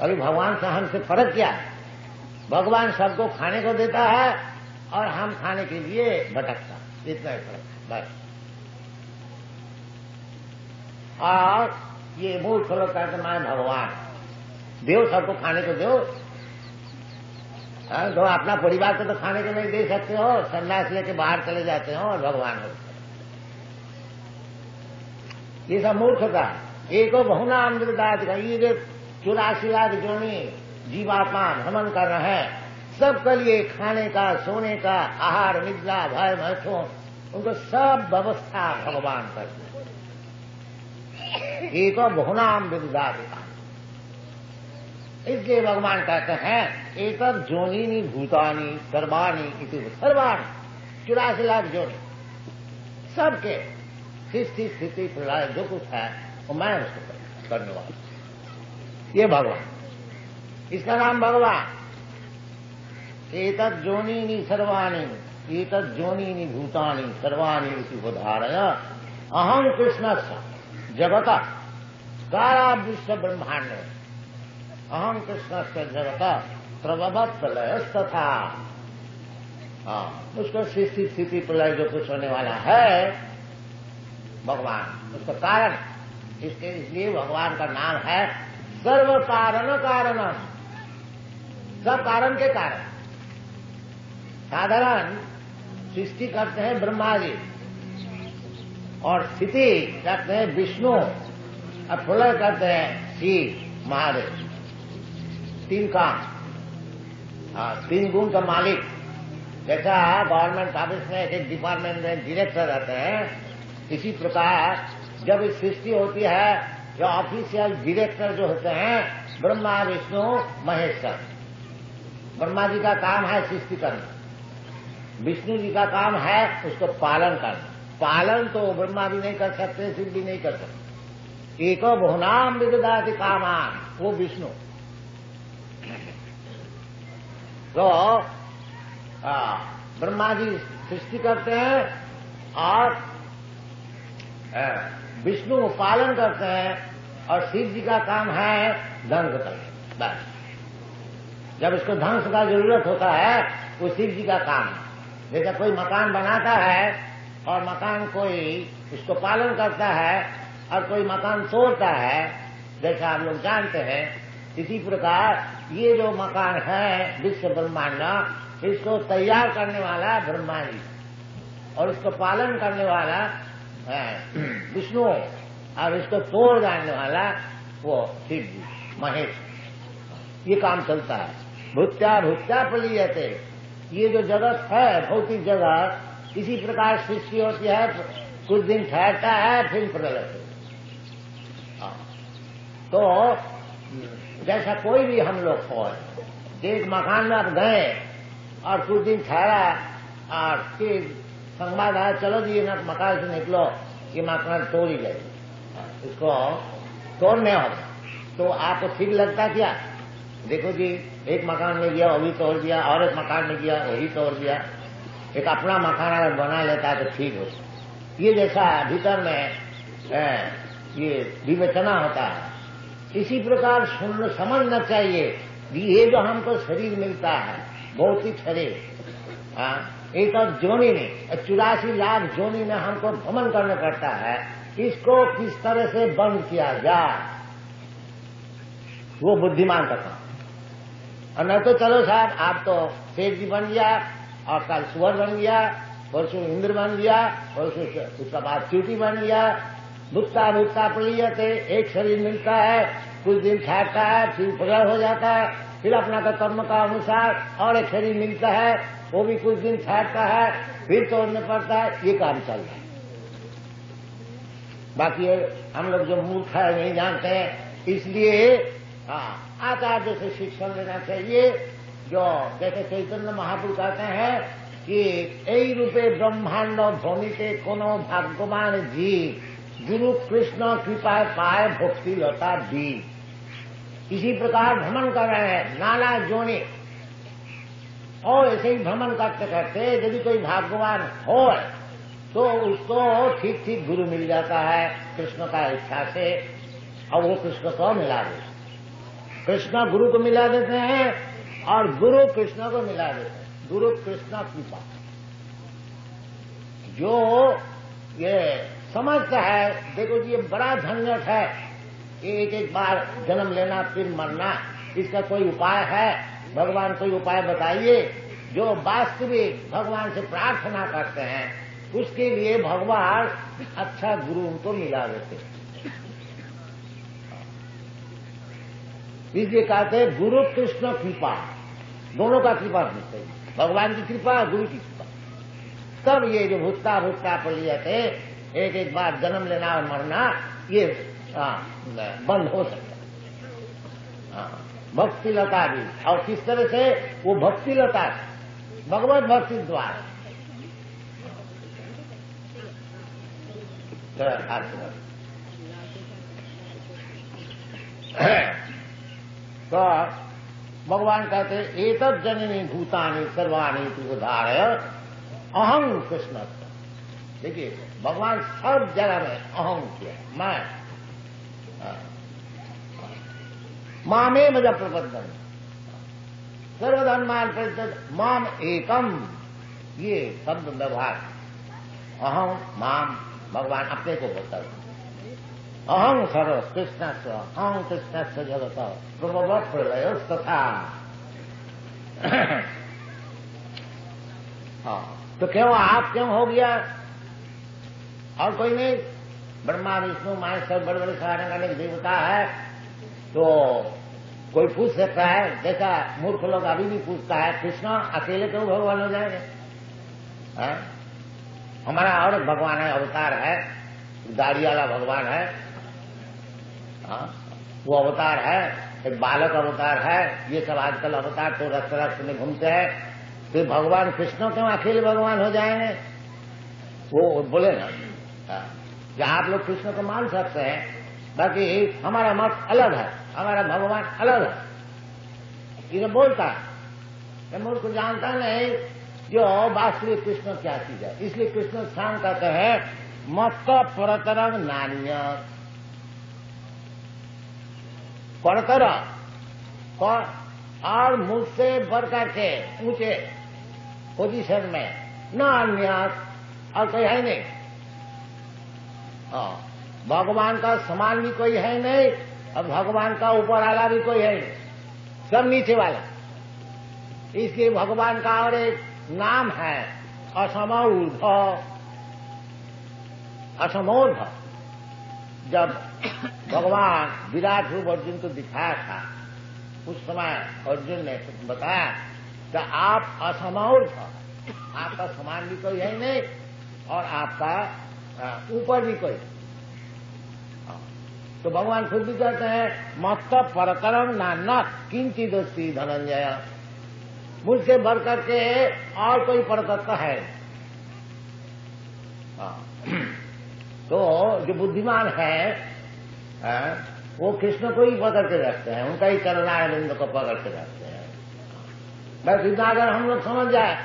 अभी भगवान से हमसे फ़र्क क्या है? भगवान सबको खाने को देता है और हम खाने के लिए भटकता इतना ही फ़र्क बस। और ये मूर्ख लोग कहते मैं भगवान। देव सबको खाने को दो तो अपना परिवार को तो खाने को नहीं दे सकते हो, संन्यास लेके बाहर चले जाते हो, और भगवान हो। ये सब मूर्खता एक बहुना अमृतदात का, ये जो चौरासी लाख जोनी जीवात्मा भ्रमण कर रहे हैं सबके लिए खाने का, सोने का, आहार, निद्रा, भय महत्व उनको सब व्यवस्था भगवान करते एक बहुनाम विदादिता इसलिए भगवान कहते हैं एक जोनी भूतानी, सर्वाणी इति सर्वाणी चौरासी लाख जोनी सबके सृष्टि, स्थिति, प्रलय, जो कुछ है, वो मैं उसको करने वाला ये भगवान। इसका नाम भगवान। एक जोनी सर्वाणी एक जोनी भूतानी, सर्वाणी इति उदाहरण। अहम कृष्ण जगत सारा विश्व ब्रह्मांड अहम कृष्ण से जगत प्रभवत प्रलय तथा हाँ उसको सृष्टि स्थिति प्रलय जो कुछ होने वाला है, भगवान, उसका कारण, इसके इसलिए भगवान का नाम है सर्व कारण कारण। सब कारण के कारण। साधारण, सृष्टि करते हैं ब्रह्मा जी और स्थिति करते हैं विष्णु, और प्रलय करते हैं शिव महादेव। तीन काम। हाँ तीन गुण का मालिक। जैसा गवर्नमेंट ऑफ़िस में एक डिपार्टमेंट में डायरेक्टर रहते हैं, इसी प्रकार जब इस सृष्टि होती है जो ऑफिशियल डायरेक्टर जो होते हैं, ब्रह्मा, विष्णु, महेश्वर। ब्रह्मा जी का काम है सृष्टि करना। विष्णु जी का काम है उसको पालन करना। पालन तो ब्रह्मा भी नहीं कर सकते शिव भी नहीं कर सकते। एक बहुनाम विदाति कामान, वो विष्णु। तो ब्रह्मा जी सृष्टि करते हैं और विष्णु पालन करते हैं और शिव जी का काम है ध्वंस करना। बस। जब इसको ध्वंस का ज़रूरत होता है वो शिव जी का काम। जैसा कोई मकान बनाता है और मकान कोई उसको पालन करता है और कोई मकान तोड़ता है, जैसा आप लोग जानते हैं, इसी प्रकार ये जो मकान है, विश्व ब्रह्मांड इसको तैयार करने वाला है ब्रह्मा जी और इसको पालन करने वाला विष्णु और इसको तोड़ डालने वाला वो शिव जी महेश। ये काम चलता है। भूत्या भूत्या पलियते ये जो जगत है, भौतिक जगत, इसी प्रकार सृष्टि होती है, कुछ दिन ठहरता है, फिर प्रलय हाँ। तो जैसा कोई भी हम लोग हो एक मकान में आप गए और कुछ दिन ठहरा और फिर संवाद आया चलो जी ना मकान से निकलो ये मकान तोड़ ही गए। इसको तोड़ने होगा तो आपको ठीक लगता क्या? देखो जी एक मकान में गया वही तोड़ दिया और एक मकान में गया वही तोड़ दिया। एक अपना मकान अगर बना लेता है तो ठीक हो ये जैसा भीतर में ए, ये विवेचना होता है। इसी प्रकार सुन समझना चाहिए। ये जो हमको शरीर मिलता है भौतिक शरीर हाँ, एक और जोनी में चौरासी लाख जोनी में हमको भ्रमण करना पड़ता है। इसको किस तरह से बंद किया जाए? वो बुद्धिमान का काम और न तो चलो साहब आप तो शेर जी बन गया और कल सुअर बन गया परसों इंद्र बन गया परसों उसका बाद चीटी बन गया भुगता भुगता थे एक शरीर मिलता है, कुछ दिन ठहरता है, फिर प्रगड़ हो जाता है, फिर अपना का कर्म का अनुसार और एक शरीर मिलता है, वो भी कुछ दिन ठहरता है, फिर तोड़ने पड़ता है, ये काम चल रहा है। बाकी हम लोग जो मूर्ख है, नहीं जानते हैं, इसलिए हाँ आचार्य से शिक्षण लेना चाहिए, जो जैसे चैतन्य महापुर कहते हैं कि এই रूपे ब्रह्मांड ध्वनि के कोनो भगवान जी गुरु कृष्ण कृपा पाए भक्ति लता दी। इसी प्रकार भ्रमण कर रहे हैं नाना जोने। और ऐसे ही भ्रमण करते करते यदि कोई भाग्यवान हो तो उसको ठीक ठीक गुरु मिल जाता है कृष्ण का इच्छा से। और वो कृष्ण को मिला देते कृष्ण गुरु को मिला देते हैं और गुरु कृष्ण को मिला देते हैं। गुरु कृष्ण कृपा। जो ये समझता है, देखो जी, ये बड़ा झंझट है कि एक एक बार जन्म लेना, फिर मरना, इसका कोई उपाय है? भगवान कोई उपाय बताइए? जो वास्तविक भगवान से प्रार्थना करते हैं, उसके लिए भगवान अच्छा गुरु उनको मिला देते इसलिए कहते हैं, गुरु कृष्ण कृपा। दोनों का कृपा होनी भगवान की कृपा, गुरु की कृपा। तब ये जो भूतता भूतता पर लिए थे एक एक बार जन्म लेना और मरना, ये बंद हो सकता है। भक्ति लता भी। और किस तरह से? वो भक्ति लता भगवत भक्ति द्वारा। तो भगवान कहते एक जननी भूतानी सर्वाणी तुधार अहम कृष्ण। देखिए भगवान सब जगह में अहम किया मैं। मामे मज़ा प्रबंधन सर्वधर्मान प्रत्यत माम एकम। ये शब्द व्यवहार। अहम माम भगवान अपने को बोलता है। अहम सर्व कृष्ण से अहम कृष्ण से जगत। प्रभव प्रलय तथा हाँ। तो क्यों आप क्यों हो गया? और कोई नहीं, ब्रह्मा, विष्णु माए सब बड़े बड़े सहारा करने देवता है तो कोई पूछ सकता है, जैसा मूर्ख लोग अभी भी पूछता है, कृष्ण, अकेले क्यों भगवान हो जाएँगे? हमारा और भगवान है, अवतार है दाढ़ी वाला भगवान है, हा? वो अवतार है, एक बालक अवतार है, ये सब आजकल अवतार तो रक्त रक्त में घूमते हैं फिर तो भगवान कृष्ण क्यों अकेले भगवान हो जाएँगे? वो बोले ना। कि आप लोग कृष्ण को मान सकते हैं, बाकी हमारा मत अलग है, हमारा भगवान अलग है। ये बोलता है। मूर्ख को जानता नहीं, जो वास्तविक कृष्ण क्या चीज़ है। इसलिए कृष्ण स्थान कहते हैं मत परतरंग नान्य। परतर और मुझसे बढ़ करके ऊँचे पोजीशन में न अन्य और कोई है नहीं। हाँ। भगवान का समान भी कोई है नहीं, और भगवान का ऊपर वाला भी कोई है नहीं। सब नीचे वाला। इसलिए भगवान का और एक नाम है, असमौर्ध। असमोर्ध। जब भगवान विराट रूप अर्जुन को दिखाया था, उस समय अर्जुन ने बताया कि आप असमौर्ध आपका समान भी कोई है नहीं, और आपका ऊपर भी कोई। तो भगवान खुद भी कहते हैं मत परकरम नाना किंचित दोस्ती धनंजय मुझसे बढ़ करके और कोई परतत्व है। हाँ। तो जो बुद्धिमान है वो कृष्ण को ही पकड़ के रखते हैं, उनका ही बिंद को पकड़ के रखते हैं। बस इतना अगर हम लोग समझ जाए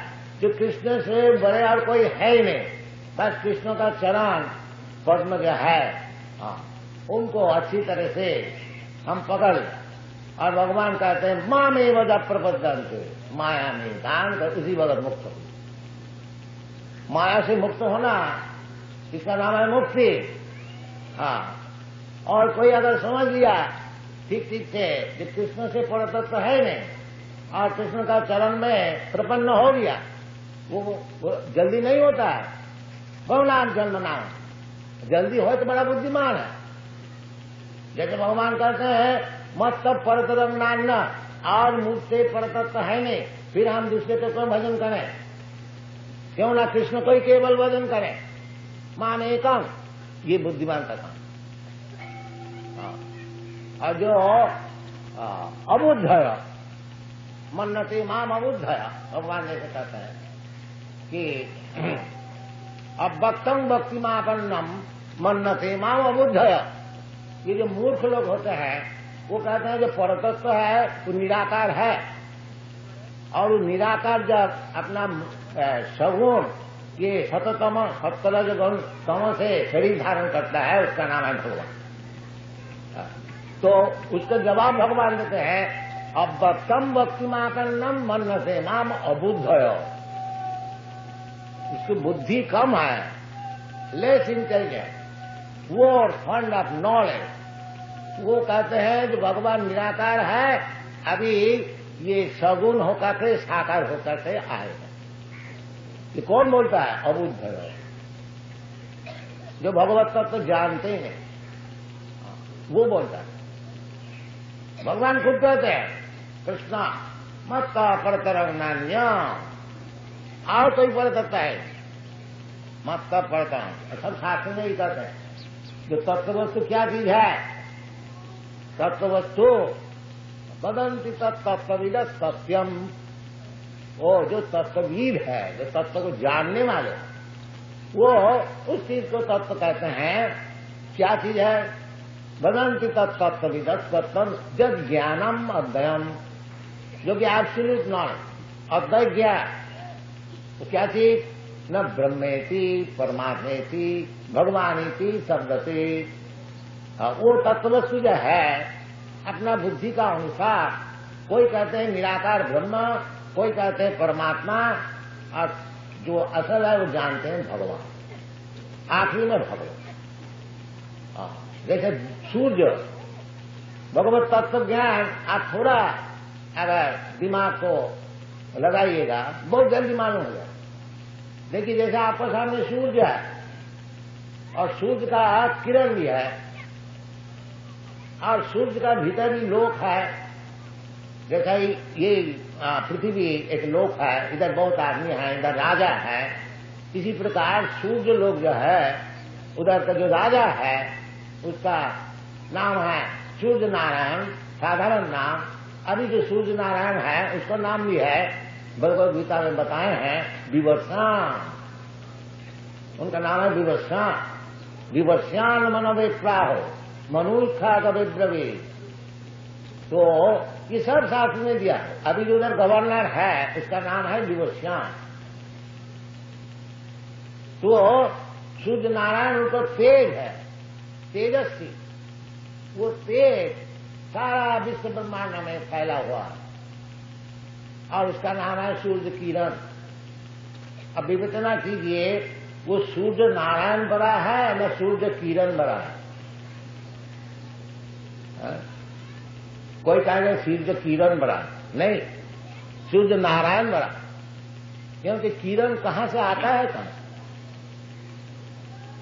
कि कृष्ण से बड़े और कोई है ही नहीं। बस कृष्ण का चरण पद्म जो है। हाँ उनको अच्छी तरह से हम पकड़ और भगवान कहते हैं माँ में वजह प्रबद्धन से। माया में दान कर उसी वक्त मुक्त हो माया से मुक्त होना इसका नाम है मुक्ति। हाँ और कोई अगर समझ लिया ठीक ठीक से कि कृष्ण से पड़ता तो है नहीं और कृष्ण का चरण में प्रपन्न हो गया वो, वो जल्दी नहीं होता है। बहुनाम जन्म नाम जल्दी हो तो बड़ा बुद्धिमान है। जैसे भगवान कहते हैं मत तब परतरम नान्ना। और मुझसे परतत्व है नहीं, फिर हम दूसरे को क्यों भजन करें? क्यों ना कृष्ण को ही केवल भजन करें? मान एकम ये बुद्धिमान का काम हाँ। और जो अबुद्ध है मन्नते माम अबुद्धया। भगवान जैसे कहते हैं कि अवक्तम भक्तिमापन्नम मन्नते माम अबुद्धया ये जो मूर्ख लोग होते हैं, वो कहते हैं जो परतत्व है, वो निराकार है। और वो निराकार जब अपना सगुण, ये सततम सत्तर तम से शरीर धारण करता है, उसका नाम है भगवान। तो उसका जवाब भगवान देते हैं अब तम भक्तिमाकन्नम मन से नाम अबुद्ध उसकी बुद्धि कम है। लेस इंटेलिजेंट वो और फंड ऑफ़ नॉलेज वो कहते हैं, जो भगवान निराकार है, अभी ये सगुण होकर के साकार होकर के आएगा ये कौन बोलता है? अबुद्ध जो भगवत तत्व तो जानते हैं, वो बोलता है। भगवान खुद कहते हैं, कृष्णा मत परतरंग नान्य और कोई पढ़ सकता है? मत का पढ़ता हूँ। सब शास्त्र में ही कहते हैं। जो तत्व वस्तु क्या चीज़ है? तत्व वस्तु बदंती तत्विद सत्यम। वो जो तत्ववीद है, जो तत्व को जानने वाले, वो उस चीज़ को तत्व कहते हैं। क्या चीज़ है? बदंती तत्विद सत्यम जब ज्ञानम अध्ययन जो कि एब्सोल्यूट नॉलेज अद्वैत ज्ञान तो क्या चीज़ न ब्रह्मे थी भगवानी शब्द हाँ, वो तत्वस्तु जो है अपना बुद्धि का अनुसार कोई कहते हैं निराकार ब्रह्म कोई कहते हैं परमात्मा और जो असल है वो जानते हैं भगवान। आखिरी में भगवान। हाँ, जैसे सूर्य भगवत तत्व ज्ञान आप थोड़ा अगर दिमाग को लगाइएगा बहुत जल्दी मालूम हो जाए देखिए, जैसे आपके सामने सूर्य है, और सूर्य का किरण भी है, और सूर्य का भीतर भी लोक है, जैसा ये पृथ्वी एक लोक है, इधर बहुत आदमी है, इधर राजा है, इसी प्रकार सूर्य लोग जो है, उधर का जो राजा है, उसका नाम है सूर्य नारायण, साधारण नाम। अभी जो सूर्य नारायण है, उसका नाम भी है भगवत गीता में बताए हैं विवर्षान उनका नाम है विवर्षान विवर्ष्यान मनोवेप्राह मनुष्या का विद्रवी। तो ये सब शास्त्र ने दिया अभी जो उधर गवर्नर है, उसका नाम है विवर्ष्यान तो सूर्य नारायण उनको तेज है, तेजस्वी। वो तेज सारा विश्व ब्रह्मांड में फैला हुआ है। और उसका नाम है सूर्य किरण। अब विवेचना कीजिए, वो सूर्य नारायण बड़ा है न सूर्य किरण बड़ा है? हाँ? कोई कहेगा सूर्य किरण बड़ा नहीं, सूर्य नारायण बड़ा क्योंकि किरण कहाँ से आता है कहाँ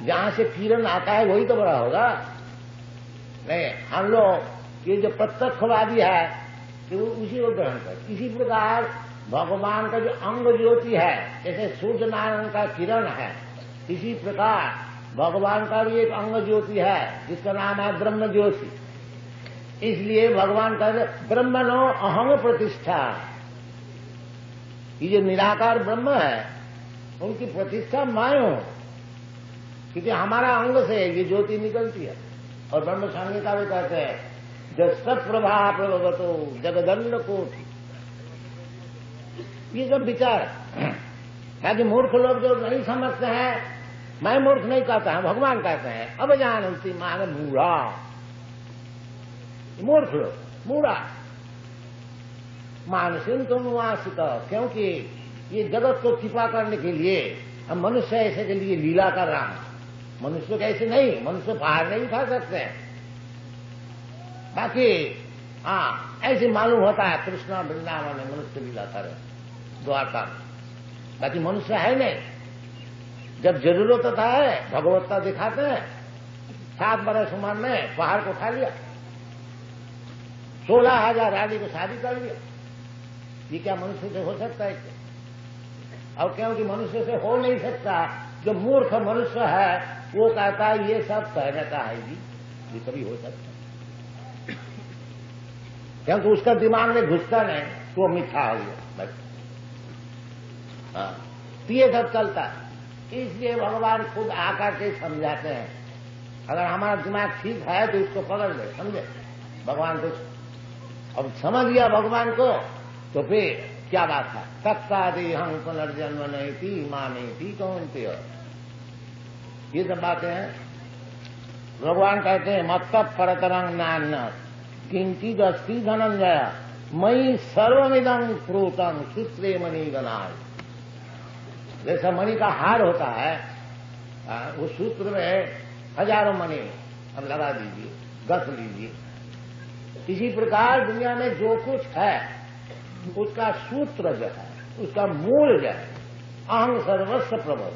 जहाँ से किरण आता है वही तो बड़ा होगा। नहीं, हम लोग, ये जो प्रत्यक्षवादी है कि वो उसी को ग्रहण कर, इसी प्रकार भगवान का जो अंग ज्योति है, जैसे सूर्य नारायण का किरण है, इसी प्रकार भगवान का भी एक अंग ज्योति है, जिसका नाम है ब्रह्म ज्योति। इसलिए भगवान का ब्रह्मनो अहंग प्रतिष्ठा। ये जो निराकार ब्रह्म है, उनकी प्रतिष्ठा मैं हूँ, क्योंकि हमारा अंग से ये ज्योति निकलती है। और ब्रह्म संहिता भी कहते हैं सत्प्रभा प्रभवतो जगदंड कोटि ये सब विचार है। ताकि मूर्ख लोग जो नहीं समझते हैं, मैं मूर्ख नहीं कहता है, भगवान कहते हैं, अब जान जानती मान मूढ़ा। मूर्ख लोग, मूढ़ा। मानसिन तुम वासित, क्योंकि ये जगत को छिपा करने के लिए हम मनुष्य ऐसे के लिए लीला कर रहा है। मनुष्य कैसे नहीं, मनुष्य बाहर नहीं उठा सकते हैं। बाकी हाँ ऐसे मालूम होता है, कृष्णा, वृंदावन में मनुष्य भी लाता रहे, द्वारका बाकी मनुष्य है नहीं। जब ज़रूरत होता है, भगवत्ता दिखाते हैं, सात बरस उम्र में पहाड़ को उठा लिया, सोलह हज़ार राज़ी को शादी कर लिया। ये क्या मनुष्य से हो सकता है क्या? और क्योंकि मनुष्य से हो नहीं सकता, जो मूर्ख मनुष्य है, वो कहता है, ये सब कहने का है जी, ये कभी हो सकता क्योंकि उसका दिमाग में घुसता नहीं तो मीठा हो गया बस। हाँ तो ये सब चलता है। इसलिए भगवान खुद आकर के समझाते हैं। अगर हमारा दिमाग ठीक है तो इसको पकड़ ले, समझे? भगवान को अब समझ गया भगवान को तो फिर क्या बात है? तत्तादि हम पुनर्जन्म नहीं थी माँ नहीं थी कौन थी ये सब बातें हैं। भगवान कहते हैं मत परतरंग नान्य किंचित अस्थि धनंजय मई सर्वमिदम प्रोतम सूत्रे मणि गनाय। जैसा मणि का हार होता है उस सूत्र में हज़ारों मणि अब लगा दीजिए, गस लीजिए। इसी प्रकार दुनिया में जो कुछ है, उसका सूत्र जो है, उसका मूल जो है अहंग सर्वस्व प्रबल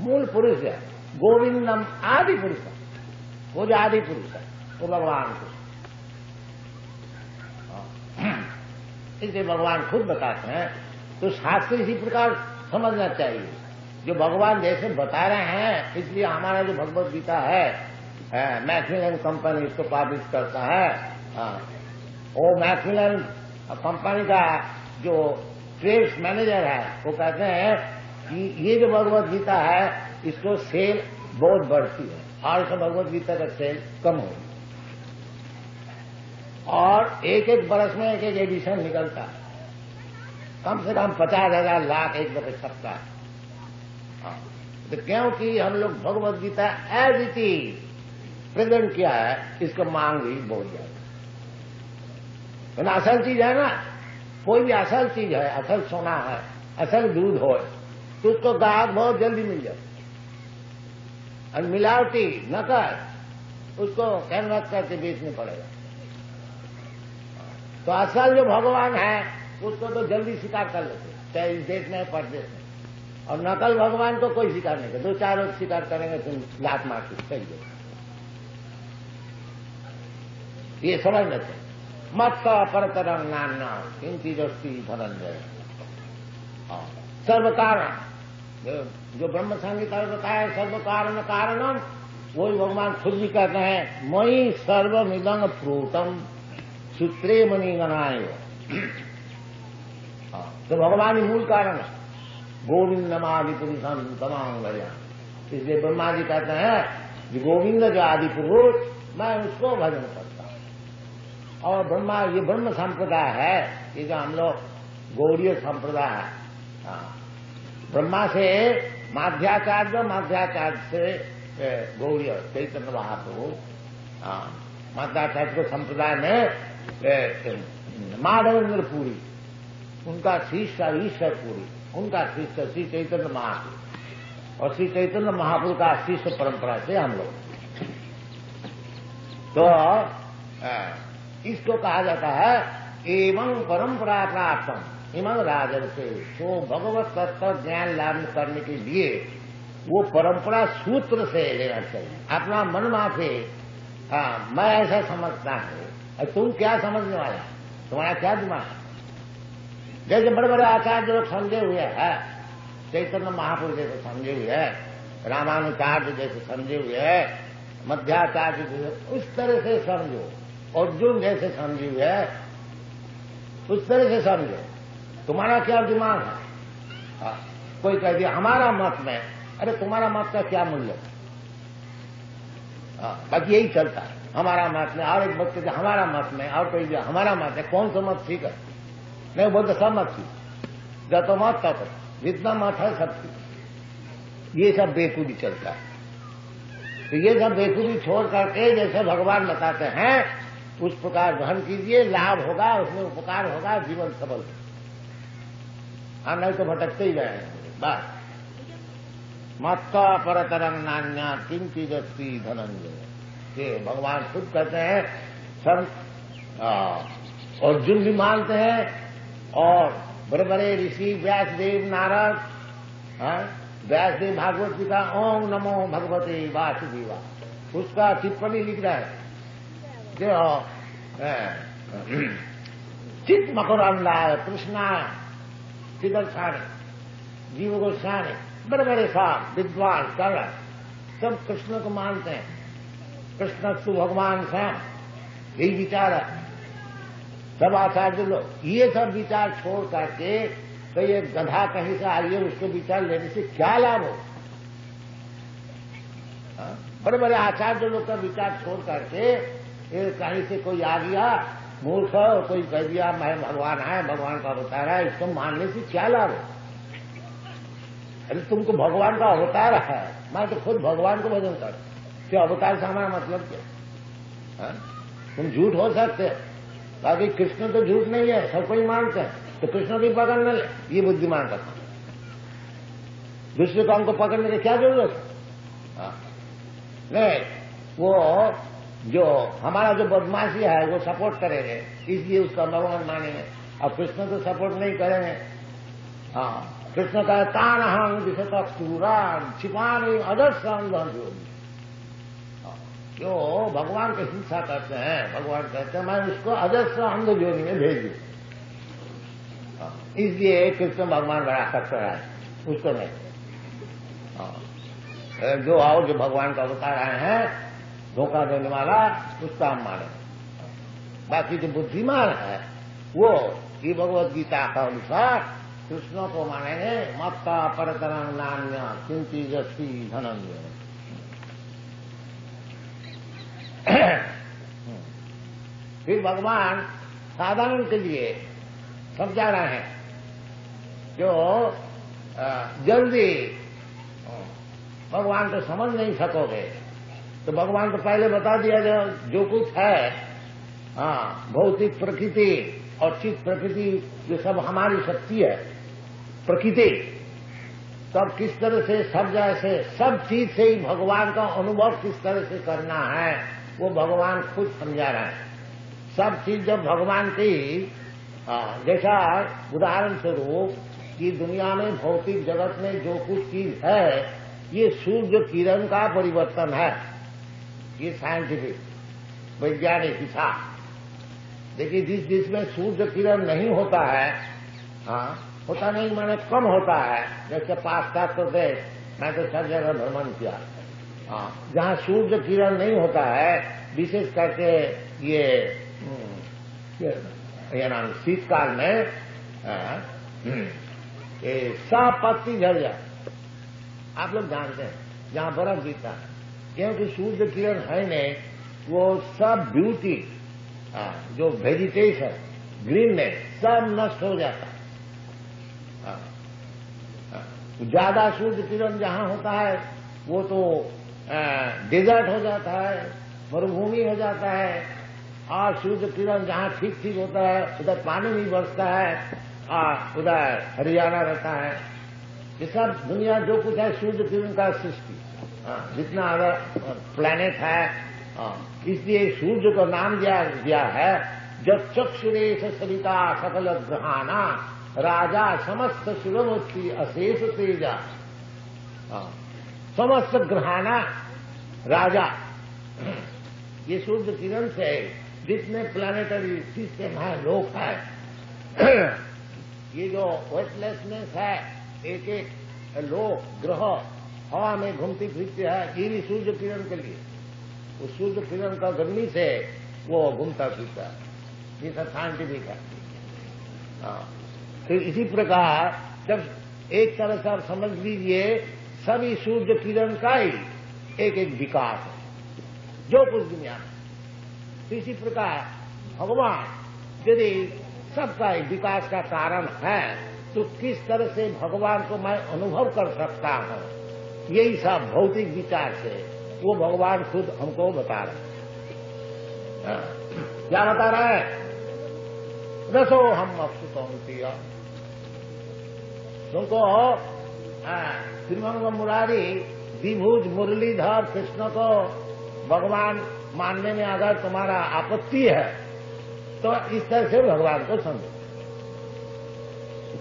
मूल पुरुष है, गोविंदम आदि पुरुष है वो जो आदि पुरुष है वो भगवान को इसलिए भगवान खुद बताते हैं तो शास्त्र इसी प्रकार समझना चाहिए। जो भगवान जैसे बता रहे हैं इसलिए हमारा जो भगवत गीता है मैथमिलन कंपनी इसको पब्लिश करता है। हाँ, वो मैथमिलन कंपनी का जो ट्रेड्स मैनेजर है वो कहते हैं कि ये जो भगवत गीता है इसको सेल बहुत बढ़ती है। और से भगवत गीता का सेल कम हो और एक एक बरस में एक एक एडिशन निकलता है। कम से कम पचास हज़ार, लाख एक दफे छपता है। हाँ। तो क्योंकि हम लोग Bhagavad Gita as it is present किया है, इसका मांग भी बहुत ज़्यादा असल चीज़ है ना, कोई भी असल चीज़ है, असल सोना है, असल दूध हो तो उसको ग्राहक बहुत जल्दी मिल जाए और मिलावटी नकल उसको कैनवस करके बेचने पड़ेगा। तो असल जो भगवान है, उसको तो जल्दी स्वीकार कर लेते चाहे इस देश में परदेश में और नकल भगवान को कोई स्वीकार नहीं कर दो चार लोग स्वीकार करेंगे तुम लात मार के सही दो ये समझ लेते मत परतरंग नान्ना। किंची जस्ती धनंजय सर्व कारण जो ब्रह्म संगीता बताया सर्व कारण कारणम, वही भगवान खुद भी कहते हैं मई सर्वमिदंग प्रोतम। सूत्रे मणि गणाय तो भगवान ही मूल कारण है गोविंदमादि पुरुषम तमाम गया इसलिए ब्रह्मा जी कहते हैं गोविंद जो आदि पुरुष मैं उसको भजन करता हूँ और ब्रह्मा, ये ब्रह्म संप्रदाय है, ये जो हम लोग गौड़ीय संप्रदाय है हाँ। ब्रह्मा से माध्याचार्य माध्याचार्य से गौड़ीय, चैतन्य महाप्रभु हाँ। माध्याचार्य को संप्रदाय में माधवेंद्र पुरी, उनका शिष्य ईश्वर पुरी, उनका शिष्य श्री चैतन्य महापुर। और श्री चैतन्य महापुर का शिष्य परंपरा से हम लोग। तो इसको कहा जाता है, एवं परंपरा प्राप्त इमन राजन से तो भगवत तत्व ज्ञान लाभ करने के लिए वो परंपरा सूत्र से लेना चाहिए। अपना मन माफे हाँ मैं ऐसा समझता हूँ। तुम क्या समझने वाला? तुम्हारा क्या दिमाग? जैसे बड़े बड़े आचार्य लोग समझे हुए हैं चैतन्य महापुरुष जैसे समझे हुए हैं रामानुचार्य जैसे समझे हुए हैं मध्याचार्य जैसे उस तरह से समझो अर्जुन जैसे समझे हुए है उस तरह से समझो। तुम्हारा क्या दिमाग है? हाँ, कोई कह दिया हमारा मत में। अरे तुम्हारा मत का क्या मूल्य? हाँ, बाकी यही चलता है। हमारा मत में, और एक बच्चे हमारा मत में, और कोई दिया हमारा मत है, कौन सा मत ठीक है नहीं बोलते सब मत थी जब तो मत तब जितना मत है सब थी ये सब बेकूबी चलता है। तो ये सब बेकूबी छोड़ करके जैसे भगवान बताते हैं, उस प्रकार ग्रहण कीजिए, लाभ होगा, उसमें उपकार होगा, जीवन सबल हाँ नहीं तो भटकते ही जाएँगे बस मत परतरंग नान्या किंची जस्ती धनंजय। ये भगवान खुद कहते हैं सब अर्जुन भी मानते हैं और बड़े बड़े ऋषि व्यासदेव नारद व्यासदेव भागवत जी का ओम नमो भगवते वासुदेवा। उसका टिप्पणी लिख रहा है। जो चित मकरंदा कृष्णा सिदर्शाने जीव गोस्वामी बड़े बड़े साहब विद्वान कर सब कृष्ण को मानते हैं। कृष्ण तु भगवान श्याम। यही विचार है। सब आचार्य लोग, ये सब विचार छोड़ करके तो ये गधा कहीं से आइए उसको विचार लेने से क्या लाभ हो? हाँ? बड़े बड़े आचार्य लोग का विचार छोड़ करके कहीं से कोई आ गया, मूर्ख और कोई कह दिया, मैं भगवान है भगवान का अवतार है इसको मानने से क्या लाभ है? अरे तुमको भगवान का अवतार है। मैं तो खुद भगवान को भजन कर क्या अवतार से हमारा मतलब क्या? तुम झूठ हो सकते बाकी कृष्ण तो झूठ नहीं है, सब कोई मानते हैं। तो कृष्ण की पकड़ ले ये बुद्धिमान का दूसरे काम को पकड़ने की क्या ज़रूरत? है। हाँ। नहीं, वो जो, हमारा जो बदमाशी है, वो सपोर्ट करेंगे इसलिए उसका भगवान मानेंगे अब कृष्ण तो सपोर्ट नहीं करेंगे हाँ। कृष्ण का तान हम जिसे तो सूरान छिपाने, अदर्शन योगी जो भगवान की हिंसा करते हैं, भगवान कहते हैं, मैं उसको अजस्र अंध योनि में भेज दू। इसलिए कृष्ण भगवान बड़ा सकते है, उसको नहीं। जो आओ, जो भगवान का अवतार आए हैं, धोखा देने वाला, उसका हम माने। बाकी जो बुद्धिमान है, वो ये भगवत गीता का अनुसार कृष्ण को मानेंगे, मत्ता परतरंग नान्य चिंती जस्ती धनंजय। फिर भगवान साधारण के लिए समझा रहे हैं। जो जल्दी भगवान को समझ नहीं सकोगे तो भगवान को पहले बता दिया जो जो कुछ है हाँ भौतिक प्रकृति और चित प्रकृति जो सब हमारी शक्ति है, प्रकृति। तब किस तरह से सब जैसे, सब चीज़ से ही भगवान का अनुभव किस तरह से करना है? वो भगवान खुद समझा रहे हैं। सब चीज़ जब भगवान की जैसा उदाहरण स्वरूप कि दुनिया में भौतिक जगत में जो कुछ चीज़ है, ये सूर्य किरण का परिवर्तन है। ये साइंटिफिक वैज्ञानिक हिसाब देखिए जिस जिस में सूर्य किरण नहीं होता है हाँ होता नहीं, माने कम होता है। जैसे पाश्चात्य देश मैं तो सब जगह भ्रमण किया। जहाँ सूर्य किरण नहीं होता है विशेष करके ये हम्म, ये नाम शीतकाल में हाँ, हम्म, सब पत्ती झड़ जाए। आप लोग जानते हैं जहाँ बर्फ़ गिरता है क्योंकि सूर्य किरण है नहीं वो सब ब्यूटी जो वेजिटेशन ग्रीननेस सब नष्ट हो जाता है ज़्यादा सूर्य किरण जहाँ होता है वो तो डेजर्ट हो जाता है, मरुभूमि हो जाता है और सूर्य किरण जहाँ ठीक ठीक होता है, उधर पानी नहीं बरसता है और उधर हरियाणा रहता है। ये सब दुनिया जो कुछ है, सूर्य किरण का सृष्टि। जितना अगर प्लेनेट है इसलिए सूर्य को नाम दिया गया है। जब चक्षुरेश सरिता सकल ग्रहाना राजा समस्त सुलभोत्ती अशेष तेजा। समस्त ग्रहाना राजा। ये सूर्य किरण से जितने प्लानिटरी सिस्टम है लोक है। ये जो वेटलेसनेस है एक एक लोक, ग्रह, हवा में घूमती फिरती है, ये भी सूर्य किरण के लिए। उस सूर्य किरण का गर्मी से वो घूमता फिरता है। ये सब साइंटिफिक है। हाँ। तो इसी प्रकार, जब एक तरह से आप समझ लीजिए सभी सूर्य किरण का ही एक एक विकास है जो कुछ दुनिया में इसी प्रकार भगवान यदि सबका एक विकास का कारण है तो किस तरह से भगवान को मैं अनुभव कर सकता हूँ? यही सब भौतिक विचार से वो भगवान खुद हमको बता रहे हाँ। क्या बता रहा है? रसो हम अफसुतौतिया तुमको हाँ, श्रीमंग मुरारी, विभुज मुरलीधर कृष्ण को भगवान मानने में अगर तुम्हारा आपत्ति है। तो इस तरह से भगवान को समझो।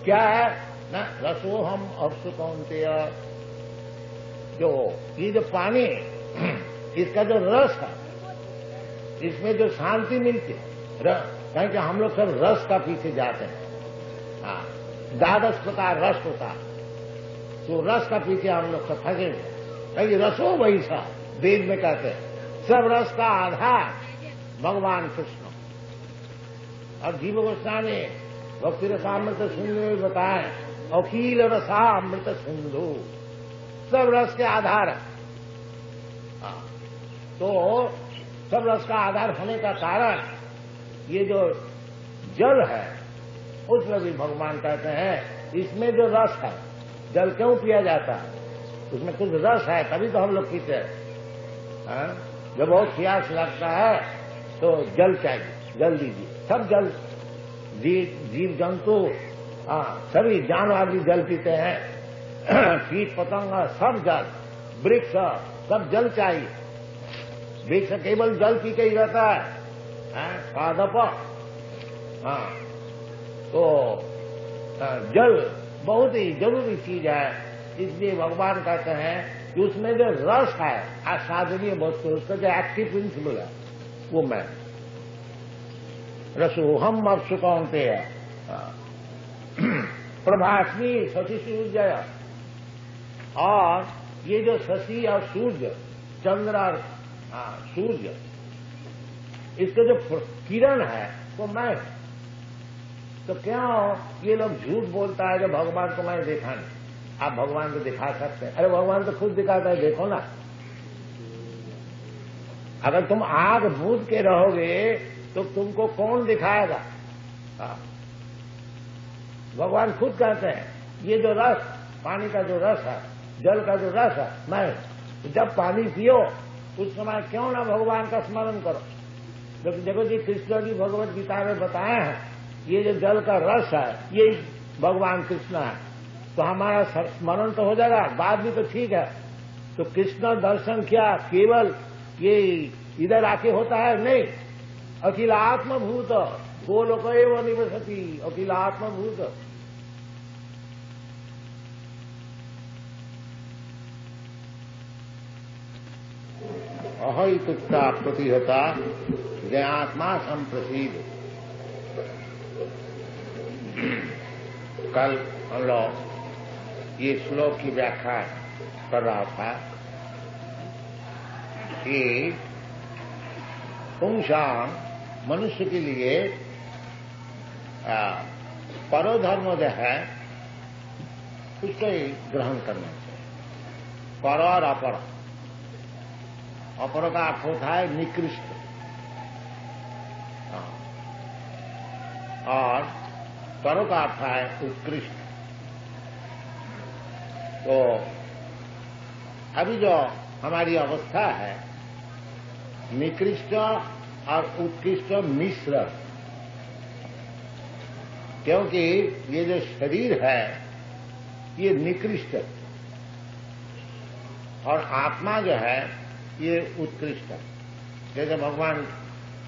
क्या है? न रसो हम अवसुकौनते जो ये जो पानी, इसका जो रस है, इसमें जो शांति मिलती है कि हम लोग सब रस का पीछे जाते हैं। हाँ द्वादश प्रकार रस होता है। तो रस का पीछे हम लोग सब फंसे कहीं रसो वही सा वेद में कहते हैं। सब रस का आधार भगवान कृष्ण। और जीव गोस्वामी भक्ति रसामृत सिंधु में बताए अखिल रसा अमृत सिंधु। सब रस के आधार है। हाँ। तो सब रस का आधार होने का कारण, ये जो जल है, उसमें भी भगवान कहते हैं, इसमें जो रस है जल क्यों पिया जाता? है उसमें कुछ रस है, तभी तो हम लोग पीते हैं। हाँ? जब बहुत प्यास लगता है तो जल चाहिए, जल दीजिए। सब जल, जीव जंतु हाँ सभी जानवर भी जल पीते हैं। कीट पतंग, सब जल, वृक्ष, सब जल चाहिए। वृक्ष केवल जल पी के ही रहता है। पादप हाँ। तो जल बहुत ही ज़रूरी चीज़ है, इसलिए भगवान कहते हैं कि उसमें जो रस है असाधनीय वस्तु उसका जो एक्टिव प्रिंसिपल है, वो मैं। रसोहम अब सुकौनते है। प्रभाष्मी शशि सूर्य और ये जो शशि और सूर्य, चंद्र और सूर्य, इसके जो किरण है, वो मैं तो क्या ये लोग झूठ बोलता है जो भगवान को मैं देखा नहीं आप भगवान को दिखा सकते हैं। अरे भगवान तो खुद दिखाता है, देखो ना। अगर तुम आग बूझ के रहोगे तो तुमको कौन दिखाएगा? हाँ। भगवान खुद कहते हैं, ये जो रस, पानी का जो रस है, जल का जो रस है, मैं जब पानी पियो, उस समय क्यों ना भगवान का स्मरण करो? जब देखो जी, कृष्ण जी भगवत गीता में बताए हैं ये जो जल का रस है, ये भगवान कृष्ण है। तो हमारा स्मरण तो हो जाएगा, बात भी तो ठीक है। तो कृष्ण दर्शन क्या, केवल ये इधर आके होता है, नहीं। अखिल अखिलात्मभूत गोलोक एवं निवसती अखिलात्मभूत अहितुक्ता प्रतिहता जयात्मा संप्रसिद्ध कल हम लोग ये श्लोक की व्याख्या कर रहा था कि पुंसाम मनुष्य के लिए परोधर्म जो है, उसको ग्रहण करना चाहिए। पर और अपर। अपर का अर्थ होता है निकृष्ट। हाँ। और परो का अर्थ है। उत्कृष्ट तो अभी जो हमारी अवस्था है, निकृष्ट और उत्कृष्ट मिश्र। क्योंकि ये जो शरीर है, ये निकृष्ट। और आत्मा जो है, ये उत्कृष्ट। जैसे भगवान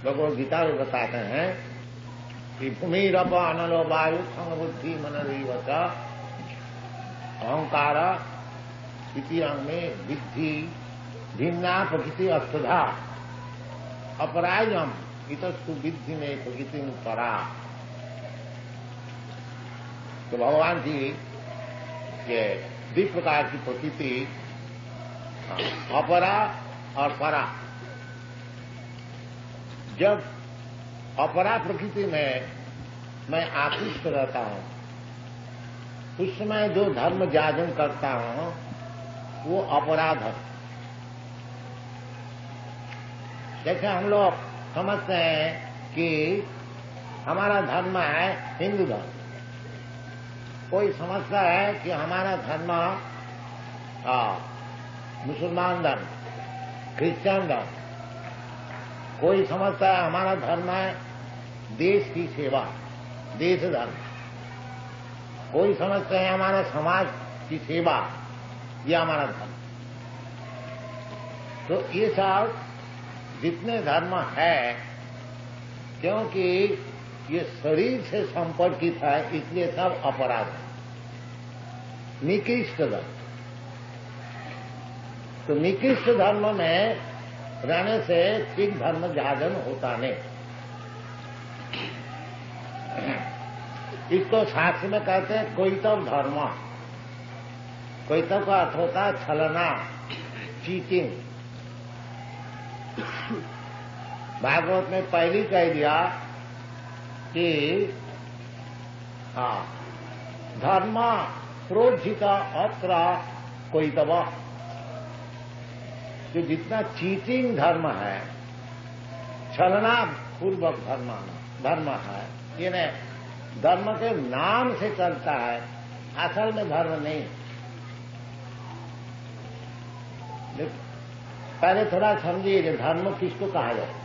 भगवत गीता में बताते हैं कि भूमि रप अनलो वायु संग बुद्धि मन रीवत अहंकार इति में विद्धि भिन्ना प्रकृति अस्तुधा। अपराजम इतस्तु सुविधि में प्रकृति परा। तो भगवान जी के द्वि प्रकार की प्रकृति अपरा और परा। जब अपरा प्रकृति में मैं आकृष्ट रहता हूँ। उस समय जो धर्म जाजन करता हूँ, वो अपराध है। जैसे हम लोग समझते हैं कि हमारा धर्म है हिंदू धर्म। कोई समझता है कि हमारा धर्म मुसलमान धर्म, क्रिश्चियन धर्म कोई समझता है, हमारा धर्म है, देश की सेवा, देश धर्म। कोई समझते हैं, हमारा समाज की सेवा यह हमारा धर्म। तो ये सब जितने धर्म है, क्योंकि ये शरीर से संपर्कित है, इसलिए सब अपराध है। निकृष्ट धर्म। तो निकृष्ट धर्म में रहने से सिख धर्म जागरण होता नहीं। इसको शास्त्र में कहते हैं कोई तो धर्म। कोई तो का अर्थ होता है छलना चीटिंग भागवत ने पहली कह दिया कि हाँ धर्म प्रोज्झिता अत्र कोई जो जितना चीटिंग धर्म है छलना पूर्वक धर्म धर्म है ये धर्म के नाम से चलता है, असल में धर्म नहीं। पहले थोड़ा समझिए धर्म किसको कहा जाए